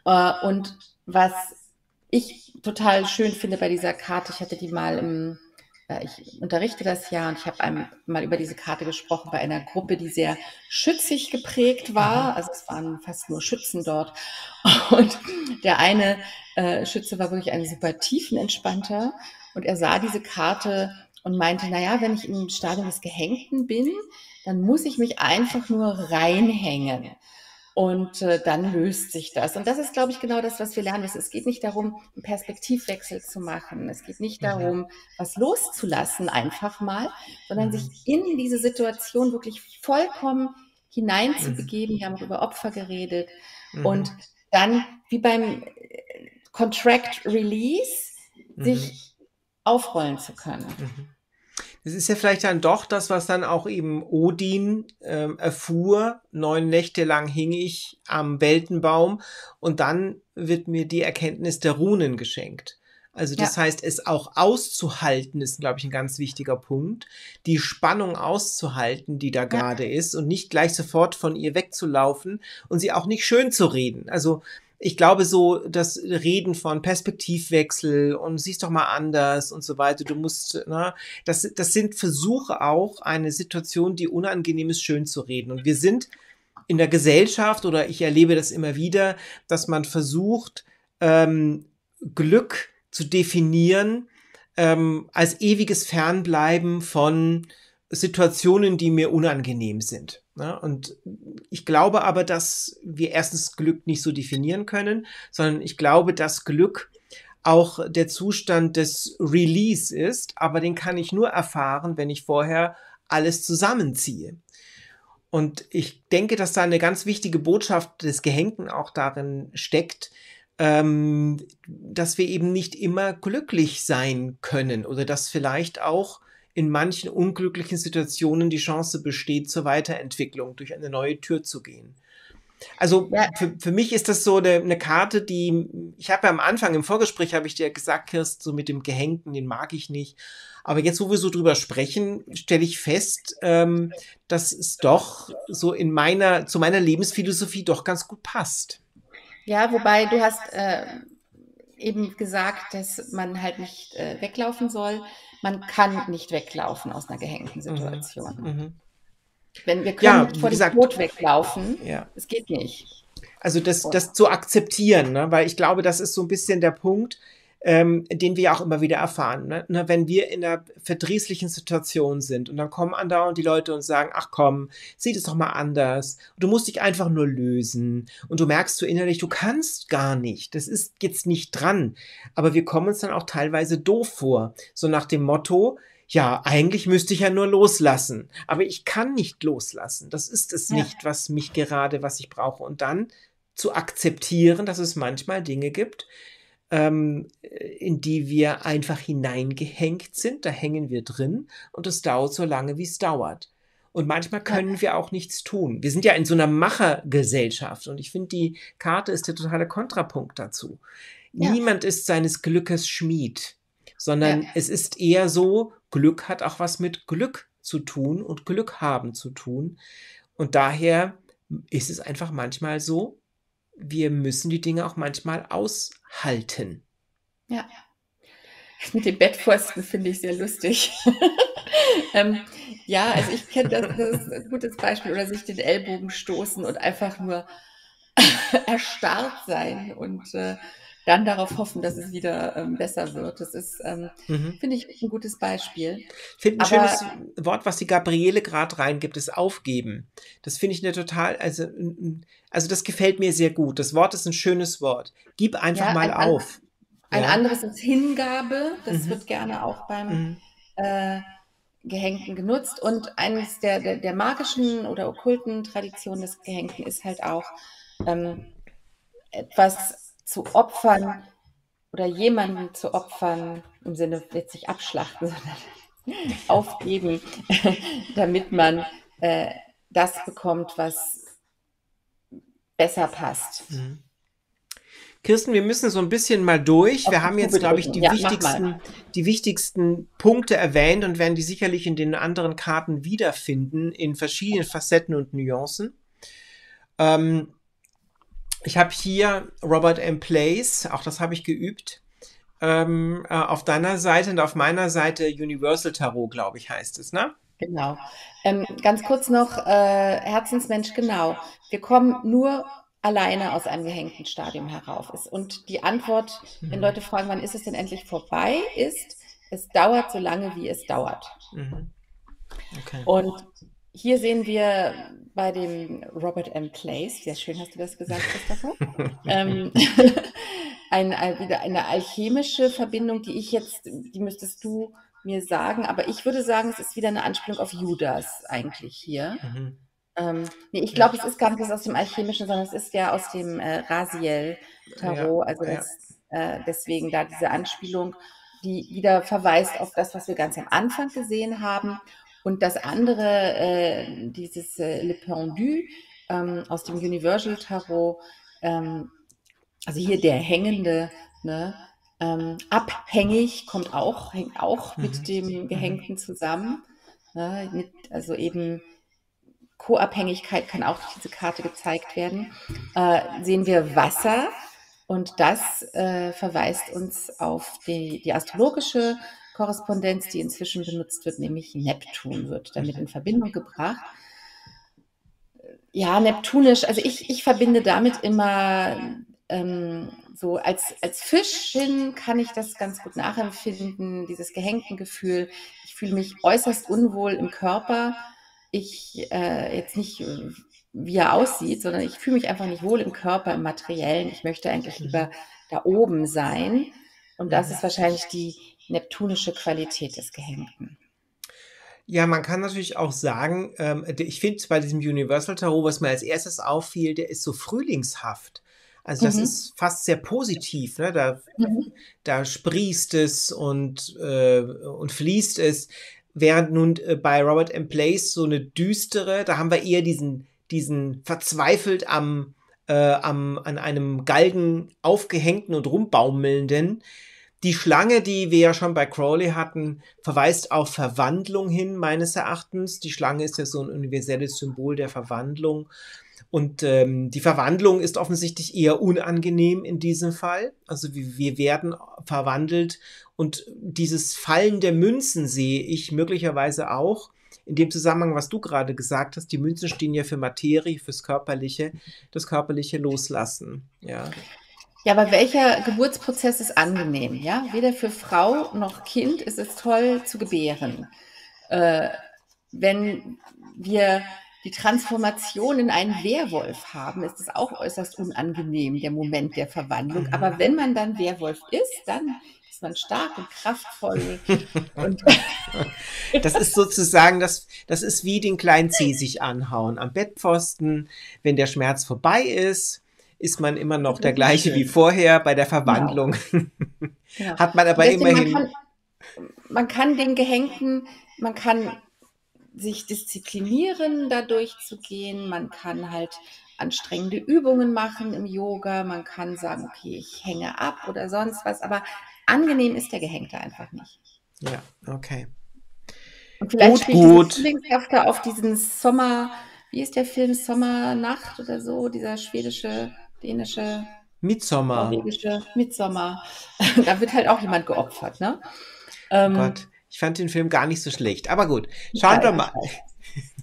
Äh, und was ich total schön finde bei dieser Karte, ich hatte die mal im, äh, ich unterrichte das ja und ich habe mal über diese Karte gesprochen bei einer Gruppe, die sehr schützig geprägt war. Also es waren fast nur Schützen dort. Und der eine äh, Schütze war wirklich ein super tiefenentspannter und er sah diese Karte und meinte, naja, wenn ich im Stadium des Gehängten bin, dann muss ich mich einfach nur reinhängen. Und äh, dann löst sich das. Und das ist, glaube ich, genau das, was wir lernen müssen. Es geht nicht darum, einen Perspektivwechsel zu machen. Es geht nicht mhm. darum, was loszulassen, einfach mal, sondern mhm. sich in diese Situation wirklich vollkommen hineinzubegeben. Wir haben auch über Opfer geredet. Mhm. Und dann, wie beim Contract Release, sich aufrollen zu können. Mhm. Das ist ja vielleicht dann doch das, was dann auch eben Odin ähm, erfuhr. Neun Nächte lang hing ich am Weltenbaum und dann wird mir die Erkenntnis der Runen geschenkt. Also das ja. heißt, es auch auszuhalten, ist, glaube ich, ein ganz wichtiger Punkt. Die Spannung auszuhalten, die da ja. gerade ist und nicht gleich sofort von ihr wegzulaufen und sie auch nicht schön zu reden. Also ich glaube so, das Reden von Perspektivwechsel und siehst doch mal anders und so weiter, du musst, ne, das, das sind Versuche auch, eine Situation, die unangenehm ist, schön zu reden. Und wir sind in der Gesellschaft oder ich erlebe das immer wieder, dass man versucht, ähm, Glück zu definieren ähm, als ewiges Fernbleiben von Situationen, die mir unangenehm sind. Ja, und ich glaube aber, dass wir erstens Glück nicht so definieren können, sondern ich glaube, dass Glück auch der Zustand des Release ist, aber den kann ich nur erfahren, wenn ich vorher alles zusammenziehe. Und ich denke, dass da eine ganz wichtige Botschaft des Gehängten auch darin steckt, ähm, dass wir eben nicht immer glücklich sein können oder dass vielleicht auch in manchen unglücklichen Situationen die Chance besteht, zur Weiterentwicklung durch eine neue Tür zu gehen. Also ja. für, für mich ist das so eine, eine Karte, die ich habe ja am Anfang im Vorgespräch habe ich dir gesagt, Kirst, so mit dem Gehängten, den mag ich nicht. Aber jetzt, wo wir so drüber sprechen, stelle ich fest, ähm, dass es doch so in meiner zu meiner Lebensphilosophie doch ganz gut passt. Ja, wobei du hast äh, eben gesagt, dass man halt nicht äh, weglaufen soll. Man kann nicht weglaufen aus einer gehängten mhm. Situation. Mhm. Wenn wir können ja, vor gesagt, dem Tod weglaufen, ja. es geht nicht. Also das, das zu akzeptieren, ne? weil ich glaube, das ist so ein bisschen der Punkt, ähm, den wir auch immer wieder erfahren. Ne? ne? Wenn wir in einer verdrießlichen Situation sind und dann kommen andauernd die Leute und sagen, ach komm, sieh das doch mal anders. Du musst dich einfach nur lösen. Und du merkst so innerlich, du kannst gar nicht. Das ist jetzt nicht dran. Aber wir kommen uns dann auch teilweise doof vor. So nach dem Motto, ja, eigentlich müsste ich ja nur loslassen. Aber ich kann nicht loslassen. Das ist es ja. nicht, was mich gerade, was ich brauche. Und dann zu akzeptieren, dass es manchmal Dinge gibt, ähm, in die wir einfach hineingehängt sind. Da hängen wir drin und es dauert so lange, wie es dauert. Und manchmal können wir auch nichts tun. Wir sind ja in so einer Machergesellschaft und ich finde, die Karte ist der totale Kontrapunkt dazu. Ja. Niemand ist seines Glückes Schmied, sondern ja. es ist eher so, Glück hat auch was mit Glück zu tun und Glück haben zu tun. Und daher ist es einfach manchmal so, wir müssen die Dinge auch manchmal aushalten. Ja. Mit den Bettpfosten finde ich sehr lustig. ähm, ja, also ich kenne das, das ist ein gutes Beispiel. Oder sich den Ellbogen stoßen und einfach nur erstarrt sein und äh, dann darauf hoffen, dass es wieder ähm, besser wird. Das ist, ähm, mhm. finde ich, ein gutes Beispiel. Ich finde ein Aber, schönes Wort, was die Gabriele gerade reingibt, ist aufgeben. Das finde ich eine total, also, also das gefällt mir sehr gut. Das Wort ist ein schönes Wort. Gib einfach ja, mal ein, auf. Ein ja. anderes ist Hingabe. Das mhm. wird gerne auch beim mhm. äh, Gehängten genutzt. Und eines der, der, der, magischen oder okkulten Traditionen des Gehängten ist halt auch ähm, etwas zu opfern oder jemanden zu opfern, im Sinne jetzt sich abschlachten, sondern aufgeben, damit man äh, das bekommt, was besser passt. Mhm. Kirsten, wir müssen so ein bisschen mal durch. wir haben jetzt, glaube ich, die, ja, wichtigsten, die wichtigsten Punkte erwähnt und werden die sicherlich in den anderen Karten wiederfinden, in verschiedenen Facetten und Nuancen. Ähm, ich habe hier Robert M. Place, auch das habe ich geübt. Ähm, äh, auf deiner Seite und auf meiner Seite Universal Tarot, glaube ich, heißt es, ne? Genau. Ähm, ganz kurz noch, äh, Herzensmensch, genau. Wir kommen nur alleine aus einem gehängten Stadium herauf. Und die Antwort, wenn mhm. Leute fragen, wann ist es denn endlich vorbei, ist, es dauert so lange, wie es dauert. Mhm. Okay. Und hier sehen wir bei dem Robert M. Place, sehr schön hast du das gesagt, Christopher, ähm, ein, ein, wieder eine alchemische Verbindung, die ich jetzt, die müsstest du mir sagen, aber ich würde sagen, es ist wieder eine Anspielung auf Judas eigentlich hier. Mhm. Ähm, nee, ich glaube, es ist gar nicht aus dem Alchemischen, sondern es ist ja aus dem äh, Raziel-Tarot, ja, also das, ja. äh, deswegen da diese Anspielung, die wieder verweist auf das, was wir ganz am Anfang gesehen haben und das andere, äh, dieses äh, Le Pendu ähm, aus dem Universal Tarot, ähm, also hier der hängende, ne, ähm, abhängig kommt auch, hängt auch mhm. mit dem mhm. Gehängten zusammen. Ne, mit, also eben Co-Abhängigkeit kann auch durch diese Karte gezeigt werden. Äh, sehen wir Wasser und das äh, verweist uns auf die, die astrologische Korrespondenz, die inzwischen benutzt wird, nämlich Neptun wird damit in Verbindung gebracht. Ja, neptunisch, also ich, ich verbinde damit immer ähm, so als, als Fischin kann ich das ganz gut nachempfinden, dieses gehängten Gefühl. Ich fühle mich äußerst unwohl im Körper. Ich äh, jetzt nicht, wie er aussieht, sondern ich fühle mich einfach nicht wohl im Körper, im Materiellen. Ich möchte eigentlich lieber da oben sein. Und das ist wahrscheinlich die, neptunische Qualität des Gehängten. Ja, man kann natürlich auch sagen, ähm, ich finde bei diesem Universal Tarot, was mir als erstes auffiel, der ist so frühlingshaft. Also das mhm. ist fast sehr positiv. Ne? Da, mhm. da sprießt es und, äh, und fließt es. Während nun äh, bei Robert M. Place so eine düstere, da haben wir eher diesen, diesen verzweifelt am, äh, am, an einem Galgen aufgehängten und rumbaumelnden Die Schlange, die wir ja schon bei Crowley hatten, verweist auf Verwandlung hin, meines Erachtens. Die Schlange ist ja so ein universelles Symbol der Verwandlung. Und ähm, die Verwandlung ist offensichtlich eher unangenehm in diesem Fall. Also wir, wir werden verwandelt und dieses Fallen der Münzen sehe ich möglicherweise auch in dem Zusammenhang, was du gerade gesagt hast. Die Münzen stehen ja für Materie, fürs Körperliche, das Körperliche loslassen. Ja. Ja, aber welcher Geburtsprozess ist angenehm? Ja, weder für Frau noch Kind ist es toll zu gebären. Äh, wenn wir die Transformation in einen Werwolf haben, ist es auch äußerst unangenehm, der Moment der Verwandlung. Mhm. Aber wenn man dann Werwolf ist, dann ist man stark und kraftvoll. und das ist sozusagen, das, das ist wie den kleinen Zeh sich anhauen am Bettpfosten, wenn der Schmerz vorbei ist ist man immer noch der gleiche schön. wie vorher bei der Verwandlung. Genau. genau. Hat man aber Deswegen, immerhin. Man kann, man kann den Gehängten, man kann sich disziplinieren, da durchzugehen. Man kann halt anstrengende Übungen machen im Yoga. Man kann sagen, okay, ich hänge ab oder sonst was. Aber angenehm ist der Gehängte einfach nicht. Ja, okay. Und vielleicht gut, gut. auf diesen Sommer, wie ist der Film Sommernacht oder so, dieser schwedische dänische Midsommar. Norwegische Midsommar. da wird halt auch jemand geopfert, ne? Ähm, oh Gott, ich fand den Film gar nicht so schlecht. Aber gut, schauen ja, wir mal.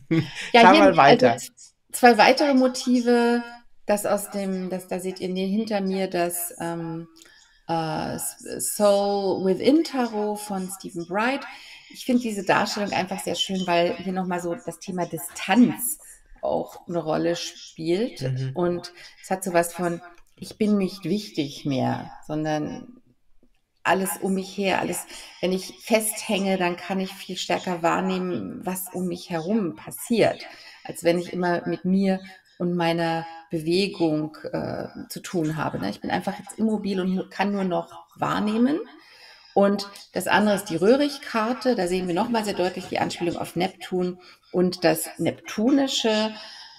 ja, Schauen wir weiter. Also zwei weitere Motive, das aus dem, das, da seht ihr hinter mir das ähm, äh, Soul Within Tarot von Stephen Bright. Ich finde diese Darstellung einfach sehr schön, weil hier nochmal so das Thema Distanz auch eine Rolle spielt. Mhm. Und es hat so was von, ich bin nicht wichtig mehr, sondern alles um mich her, alles, wenn ich festhänge, dann kann ich viel stärker wahrnehmen, was um mich herum passiert, als wenn ich immer mit mir und meiner Bewegung äh, zu tun habe. Ne? Ich bin einfach jetzt immobil und kann nur noch wahrnehmen. Und das andere ist die Röhrig-Karte. Da sehen wir nochmal sehr deutlich die Anspielung auf Neptun und das Neptunische.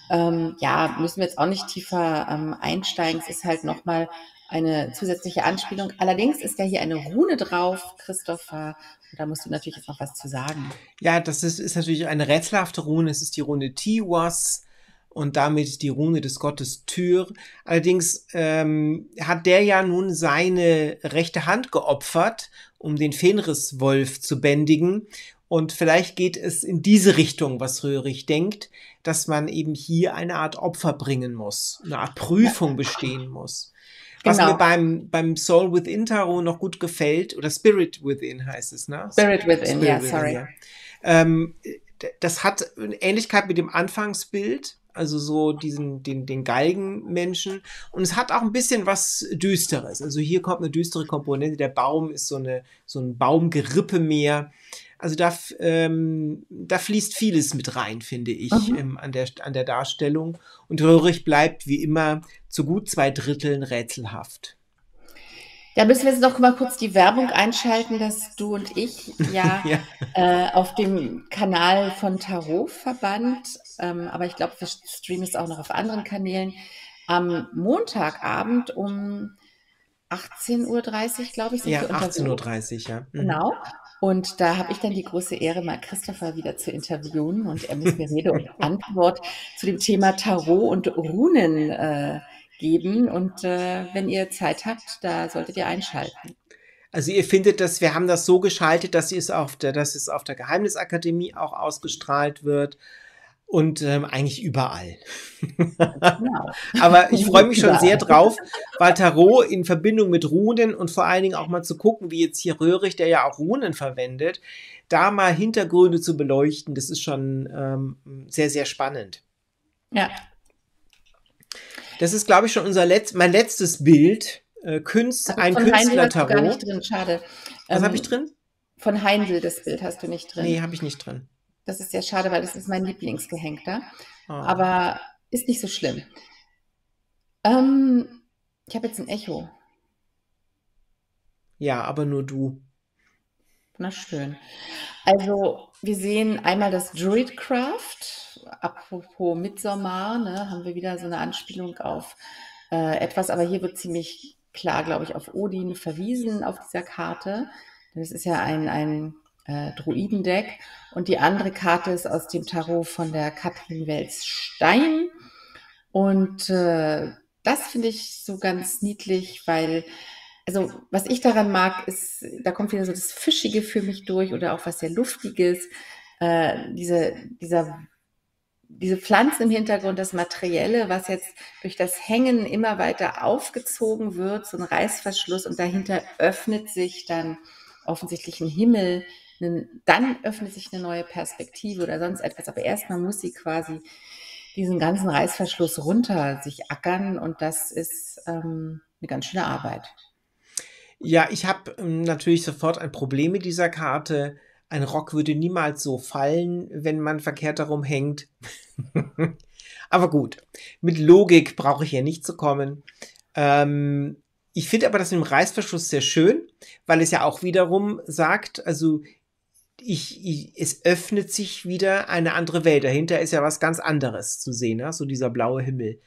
Ähm, ja, müssen wir jetzt auch nicht tiefer ähm, einsteigen. Es ist halt nochmal eine zusätzliche Anspielung. Allerdings ist ja hier eine Rune drauf, Christopher. Und da musst du natürlich jetzt noch was zu sagen. Ja, das ist, ist natürlich eine rätselhafte Rune. Es ist die Rune Tiwas und damit die Rune des Gottes Tyr. Allerdings ähm, hat der ja nun seine rechte Hand geopfert, um den Fenriswolf zu bändigen. Und vielleicht geht es in diese Richtung, was Röhrig denkt, dass man eben hier eine Art Opfer bringen muss, eine Art Prüfung bestehen muss. Was genau. mir beim, beim Soul Within Tarot noch gut gefällt, oder Spirit Within heißt es, ne? Spirit Within, ja, sorry. Ja. Ähm, das hat eine Ähnlichkeit mit dem Anfangsbild, also so diesen, den, den Galgenmenschen. Und es hat auch ein bisschen was Düsteres. Also hier kommt eine düstere Komponente. Der Baum ist so, eine, so ein Baumgerippe mehr. Also da, ähm, da fließt vieles mit rein, finde ich, mhm. ähm, an, der, an der Darstellung. Und Röhrig bleibt wie immer zu gut zwei Dritteln rätselhaft. Da müssen wir jetzt noch mal kurz die Werbung einschalten, dass du und ich ja, ja. Äh, auf dem Kanal von Tarotverband, ähm, aber ich glaube, wir streamen es auch noch auf anderen Kanälen, am Montagabend um 18.30 Uhr, glaube ich, sind ja, wir 18.30 Uhr, ja. Mhm. Genau. Und da habe ich dann die große Ehre, mal Christopher wieder zu interviewen und er muss mir Rede und Antwort zu dem Thema Tarot und Runen äh, geben. Und äh, wenn ihr Zeit habt, da solltet ihr einschalten. Also ihr findet das, wir haben das so geschaltet, dass es auf der, dass es auf der Geheimnisakademie auch ausgestrahlt wird und ähm, eigentlich überall. Genau. Aber ich freue mich schon sehr drauf, weil Tarot in Verbindung mit Runen und vor allen Dingen auch mal zu gucken, wie jetzt hier Röhrig, der ja auch Runen verwendet, da mal Hintergründe zu beleuchten, das ist schon ähm, sehr, sehr spannend. Ja, das ist, glaube ich, schon unser Letz mein letztes Bild. Äh, Künst, ein Künstler-Tarot. gar nicht drin, schade. Was ähm, habe ich drin? Von Heindl, das Bild hast du nicht drin. Nee, habe ich nicht drin. Das ist sehr schade, weil das ist mein Lieblingsgehängter. Oh. Aber ist nicht so schlimm. Ähm, ich habe jetzt ein Echo. Ja, aber nur du. Na schön. Also, wir sehen einmal das Druidcraft apropos Midsommar, ne, haben wir wieder so eine Anspielung auf äh, etwas, aber hier wird ziemlich klar, glaube ich, auf Odin verwiesen auf dieser Karte. Das ist ja ein, ein äh, Druidendeck. Und die andere Karte ist aus dem Tarot von der Katrin Wels-Stein. Und äh, das finde ich so ganz niedlich, weil, also was ich daran mag, ist, da kommt wieder so das Fischige für mich durch oder auch was sehr Luftiges. Äh, diese, dieser diese Pflanzen im Hintergrund, das Materielle, was jetzt durch das Hängen immer weiter aufgezogen wird, so ein Reißverschluss und dahinter öffnet sich dann offensichtlich ein Himmel, dann öffnet sich eine neue Perspektive oder sonst etwas. Aber erstmal muss sie quasi diesen ganzen Reißverschluss runter sich ackern und das ist ähm, eine ganz schöne Arbeit. Ja, ich habe ähm, natürlich sofort ein Problem mit dieser Karte. Ein Rock würde niemals so fallen, wenn man verkehrt darum hängt. aber gut, mit Logik brauche ich hier nicht zu kommen. Ähm, ich finde aber das mit dem Reißverschluss sehr schön, weil es ja auch wiederum sagt, also ich, ich, es öffnet sich wieder eine andere Welt. Dahinter ist ja was ganz anderes zu sehen, ne? so dieser blaue Himmel.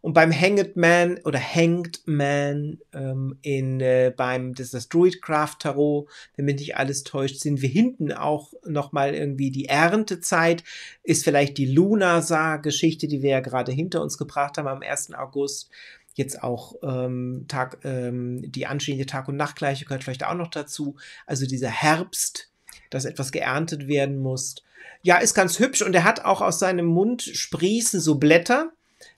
Und beim Hanged Man oder Hanged Man ähm, in, äh, beim, das das Druidcraft Tarot, wenn mich nicht alles täuscht, sind wir hinten auch nochmal irgendwie die Erntezeit, ist vielleicht die Lunasar-Geschichte, die wir ja gerade hinter uns gebracht haben am 1. August jetzt auch ähm, Tag, ähm, die anstehende Tag- und Nachtgleiche gehört vielleicht auch noch dazu. Also dieser Herbst, dass etwas geerntet werden muss. Ja, ist ganz hübsch und er hat auch aus seinem Mund sprießen so Blätter.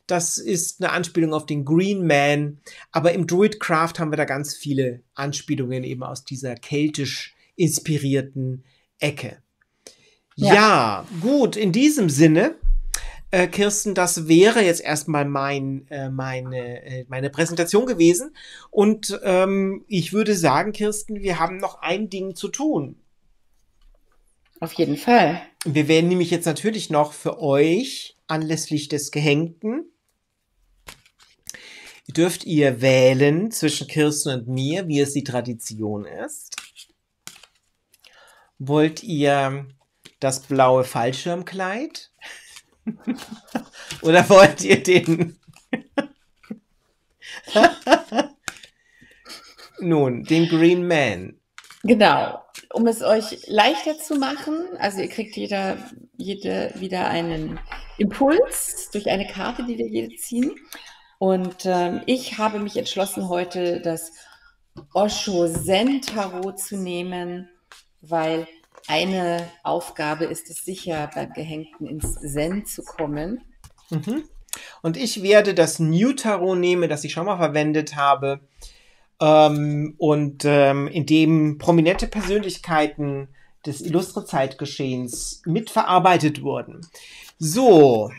Das ist eine Anspielung auf den Green Man. Aber im Druidcraft haben wir da ganz viele Anspielungen eben aus dieser keltisch inspirierten Ecke. Ja, ja gut, in diesem Sinne äh, Kirsten, das wäre jetzt erstmal mein, äh, meine, äh, meine Präsentation gewesen. Und ähm, ich würde sagen, Kirsten, wir haben noch ein Ding zu tun. Auf jeden Fall. Wir werden nämlich jetzt natürlich noch für euch anlässlich des Gehängten dürft ihr wählen zwischen Kirsten und mir, wie es die Tradition ist. Wollt ihr das blaue Fallschirmkleid? Oder wollt ihr den? Nun, den Green Man. Genau. Um es euch leichter zu machen, also ihr kriegt jeder, jede wieder einen Impuls durch eine Karte, die wir jede ziehen. Und ähm, ich habe mich entschlossen, heute das Osho Zen Tarot zu nehmen, weil eine Aufgabe ist es sicher, beim Gehängten ins Zen zu kommen. Mhm. Und ich werde das New Tarot nehmen, das ich schon mal verwendet habe. Ähm, und ähm, in dem prominente Persönlichkeiten des illustre Zeitgeschehens mitverarbeitet wurden. So,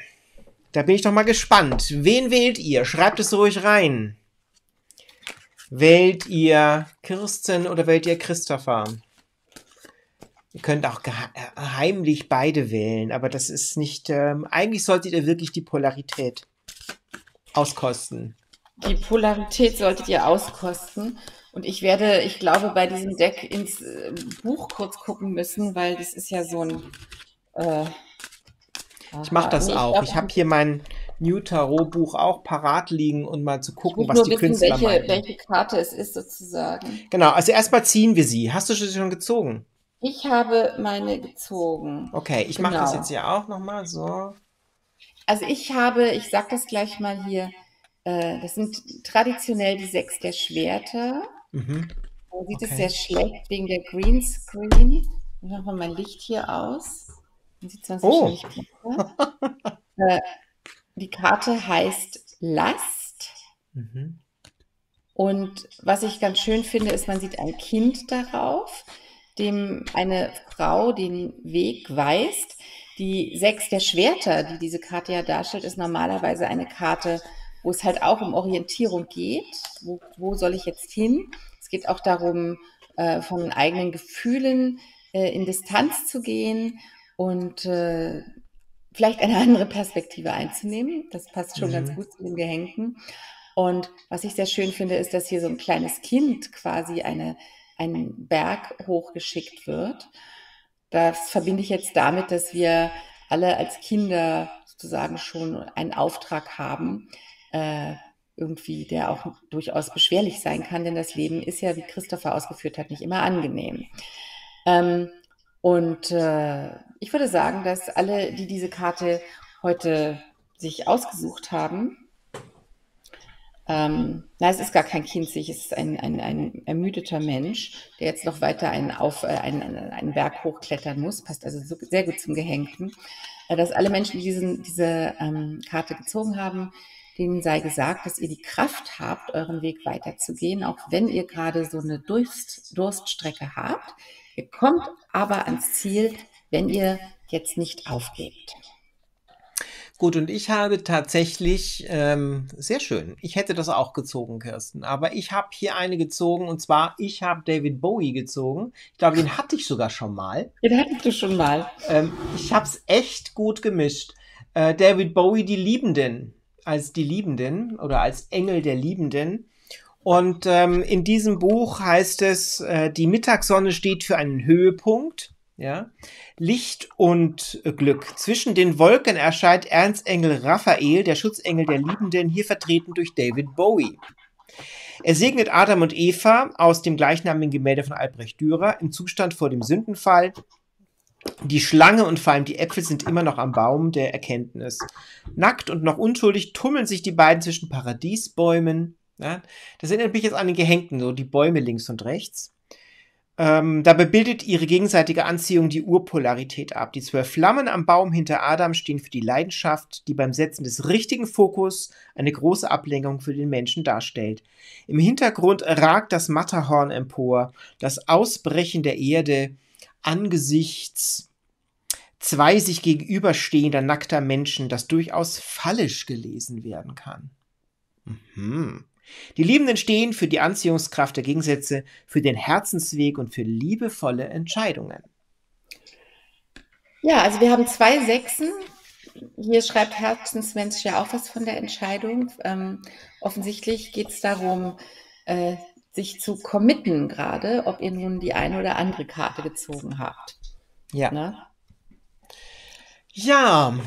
da bin ich doch mal gespannt. Wen wählt ihr? Schreibt es ruhig rein. Wählt ihr Kirsten oder wählt ihr Christopher? Ihr könnt auch heimlich beide wählen, aber das ist nicht. Ähm, eigentlich solltet ihr wirklich die Polarität auskosten. Die Polarität solltet ihr auskosten. Und ich werde, ich glaube, bei diesem Deck ins äh, Buch kurz gucken müssen, weil das ist ja so ein. Äh, ich mache das nee, auch. Ich, glaub, ich habe hier mein New Tarot Buch auch parat liegen und mal zu gucken, was die wissen, Künstler welche, meinen. welche Karte es ist sozusagen. Genau, also erstmal ziehen wir sie. Hast du sie schon gezogen? Ich habe meine gezogen. Okay, ich genau. mache das jetzt ja auch nochmal so. Also ich habe, ich sag das gleich mal hier, äh, das sind traditionell die sechs der Schwerter. Mhm. Man sieht okay. es sehr schlecht wegen der Greenscreen. Ich mache mal mein Licht hier aus. Man sieht es oh. äh, Die Karte heißt Last. Mhm. Und was ich ganz schön finde, ist, man sieht ein Kind darauf dem eine Frau den Weg weist. Die Sechs der Schwerter, die diese Karte ja darstellt, ist normalerweise eine Karte, wo es halt auch um Orientierung geht. Wo, wo soll ich jetzt hin? Es geht auch darum, äh, von eigenen Gefühlen äh, in Distanz zu gehen und äh, vielleicht eine andere Perspektive einzunehmen. Das passt schon mhm. ganz gut zu dem Gehängten. Und was ich sehr schön finde, ist, dass hier so ein kleines Kind quasi eine einen Berg hochgeschickt wird. Das verbinde ich jetzt damit, dass wir alle als Kinder sozusagen schon einen Auftrag haben, äh, irgendwie, der auch durchaus beschwerlich sein kann, denn das Leben ist ja, wie Christopher ausgeführt hat, nicht immer angenehm. Ähm, und äh, ich würde sagen, dass alle, die diese Karte heute sich ausgesucht haben, ähm, na, es ist gar kein Kind, es ist ein, ein, ein ermüdeter Mensch, der jetzt noch weiter einen, auf, äh, einen, einen Berg hochklettern muss, passt also so, sehr gut zum Gehängten. Äh, dass alle Menschen, die diesen, diese ähm, Karte gezogen haben, denen sei gesagt, dass ihr die Kraft habt, euren Weg weiterzugehen, auch wenn ihr gerade so eine Durst, Durststrecke habt. Ihr kommt aber ans Ziel, wenn ihr jetzt nicht aufgebt. Gut, und ich habe tatsächlich, ähm, sehr schön, ich hätte das auch gezogen, Kirsten, aber ich habe hier eine gezogen und zwar, ich habe David Bowie gezogen. Ich glaube, den hatte ich sogar schon mal. Den hattest du schon mal. Ähm, ich habe es echt gut gemischt. Äh, David Bowie, die Liebenden, als die Liebenden oder als Engel der Liebenden. Und ähm, in diesem Buch heißt es, äh, die Mittagssonne steht für einen Höhepunkt. Ja? Licht und Glück. Zwischen den Wolken erscheint Erzengel Raphael, der Schutzengel der Liebenden, hier vertreten durch David Bowie. Er segnet Adam und Eva aus dem gleichnamigen Gemälde von Albrecht Dürer im Zustand vor dem Sündenfall. Die Schlange und vor allem die Äpfel sind immer noch am Baum der Erkenntnis. Nackt und noch unschuldig tummeln sich die beiden zwischen Paradiesbäumen. Ja, das erinnert mich jetzt an den Gehängten, so die Bäume links und rechts. Ähm, dabei bildet ihre gegenseitige Anziehung die Urpolarität ab. Die zwölf Flammen am Baum hinter Adam stehen für die Leidenschaft, die beim Setzen des richtigen Fokus eine große Ablenkung für den Menschen darstellt. Im Hintergrund ragt das Matterhorn empor, das Ausbrechen der Erde angesichts zwei sich gegenüberstehender nackter Menschen, das durchaus fallisch gelesen werden kann. Mhm. Die Liebenden stehen für die Anziehungskraft der Gegensätze, für den Herzensweg und für liebevolle Entscheidungen. Ja, also wir haben zwei Sechsen. Hier schreibt Herzensmensch ja auch was von der Entscheidung. Ähm, offensichtlich geht es darum, äh, sich zu committen gerade, ob ihr nun die eine oder andere Karte gezogen habt. Ja. Na? Ne? Ja.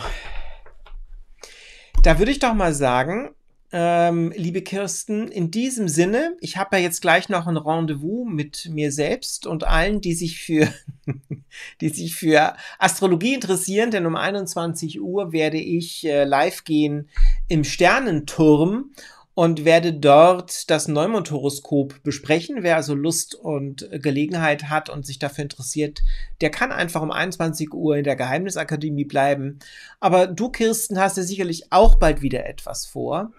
Da würde ich doch mal sagen, ähm, liebe Kirsten, in diesem Sinne, ich habe ja jetzt gleich noch ein Rendezvous mit mir selbst und allen, die sich für, die sich für Astrologie interessieren, denn um 21 Uhr werde ich äh, live gehen im Sternenturm und werde dort das Neumond-Horoskop besprechen. Wer also Lust und Gelegenheit hat und sich dafür interessiert, der kann einfach um 21 Uhr in der Geheimnisakademie bleiben. Aber du, Kirsten, hast ja sicherlich auch bald wieder etwas vor.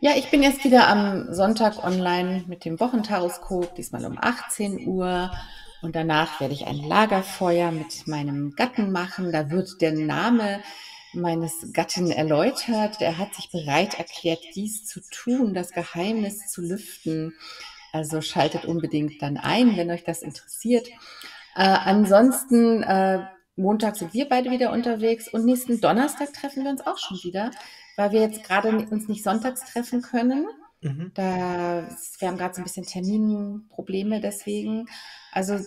Ja, ich bin jetzt wieder am Sonntag online mit dem Wochentaroskop, diesmal um 18 Uhr. Und danach werde ich ein Lagerfeuer mit meinem Gatten machen. Da wird der Name meines Gatten erläutert. Er hat sich bereit erklärt, dies zu tun, das Geheimnis zu lüften. Also schaltet unbedingt dann ein, wenn euch das interessiert. Äh, ansonsten, äh, Montag sind wir beide wieder unterwegs und nächsten Donnerstag treffen wir uns auch schon wieder, weil wir jetzt gerade uns nicht sonntags treffen können. Mhm. Da, wir haben gerade so ein bisschen Terminprobleme deswegen. Also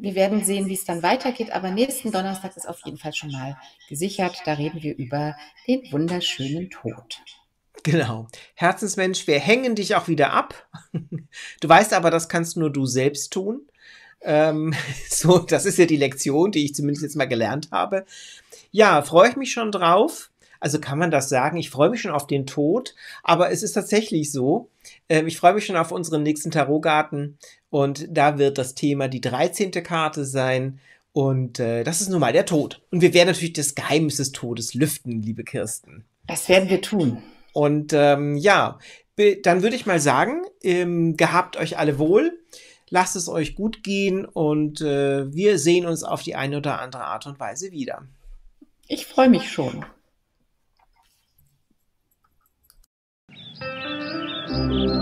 wir werden sehen, wie es dann weitergeht, aber nächsten Donnerstag ist auf jeden Fall schon mal gesichert. Da reden wir über den wunderschönen Tod. Genau. Herzensmensch, wir hängen dich auch wieder ab. Du weißt aber, das kannst nur du selbst tun. Ähm, so, das ist ja die Lektion, die ich zumindest jetzt mal gelernt habe. Ja, freue ich mich schon drauf. Also kann man das sagen, ich freue mich schon auf den Tod, aber es ist tatsächlich so. Ähm, ich freue mich schon auf unseren nächsten Tarotgarten und da wird das Thema die 13. Karte sein. Und äh, das ist nun mal der Tod. Und wir werden natürlich das Geheimnis des Todes lüften, liebe Kirsten. Das werden wir tun. Und ähm, ja, dann würde ich mal sagen, ähm, gehabt euch alle wohl, lasst es euch gut gehen und äh, wir sehen uns auf die eine oder andere Art und Weise wieder. Ich freue mich schon. Thank you.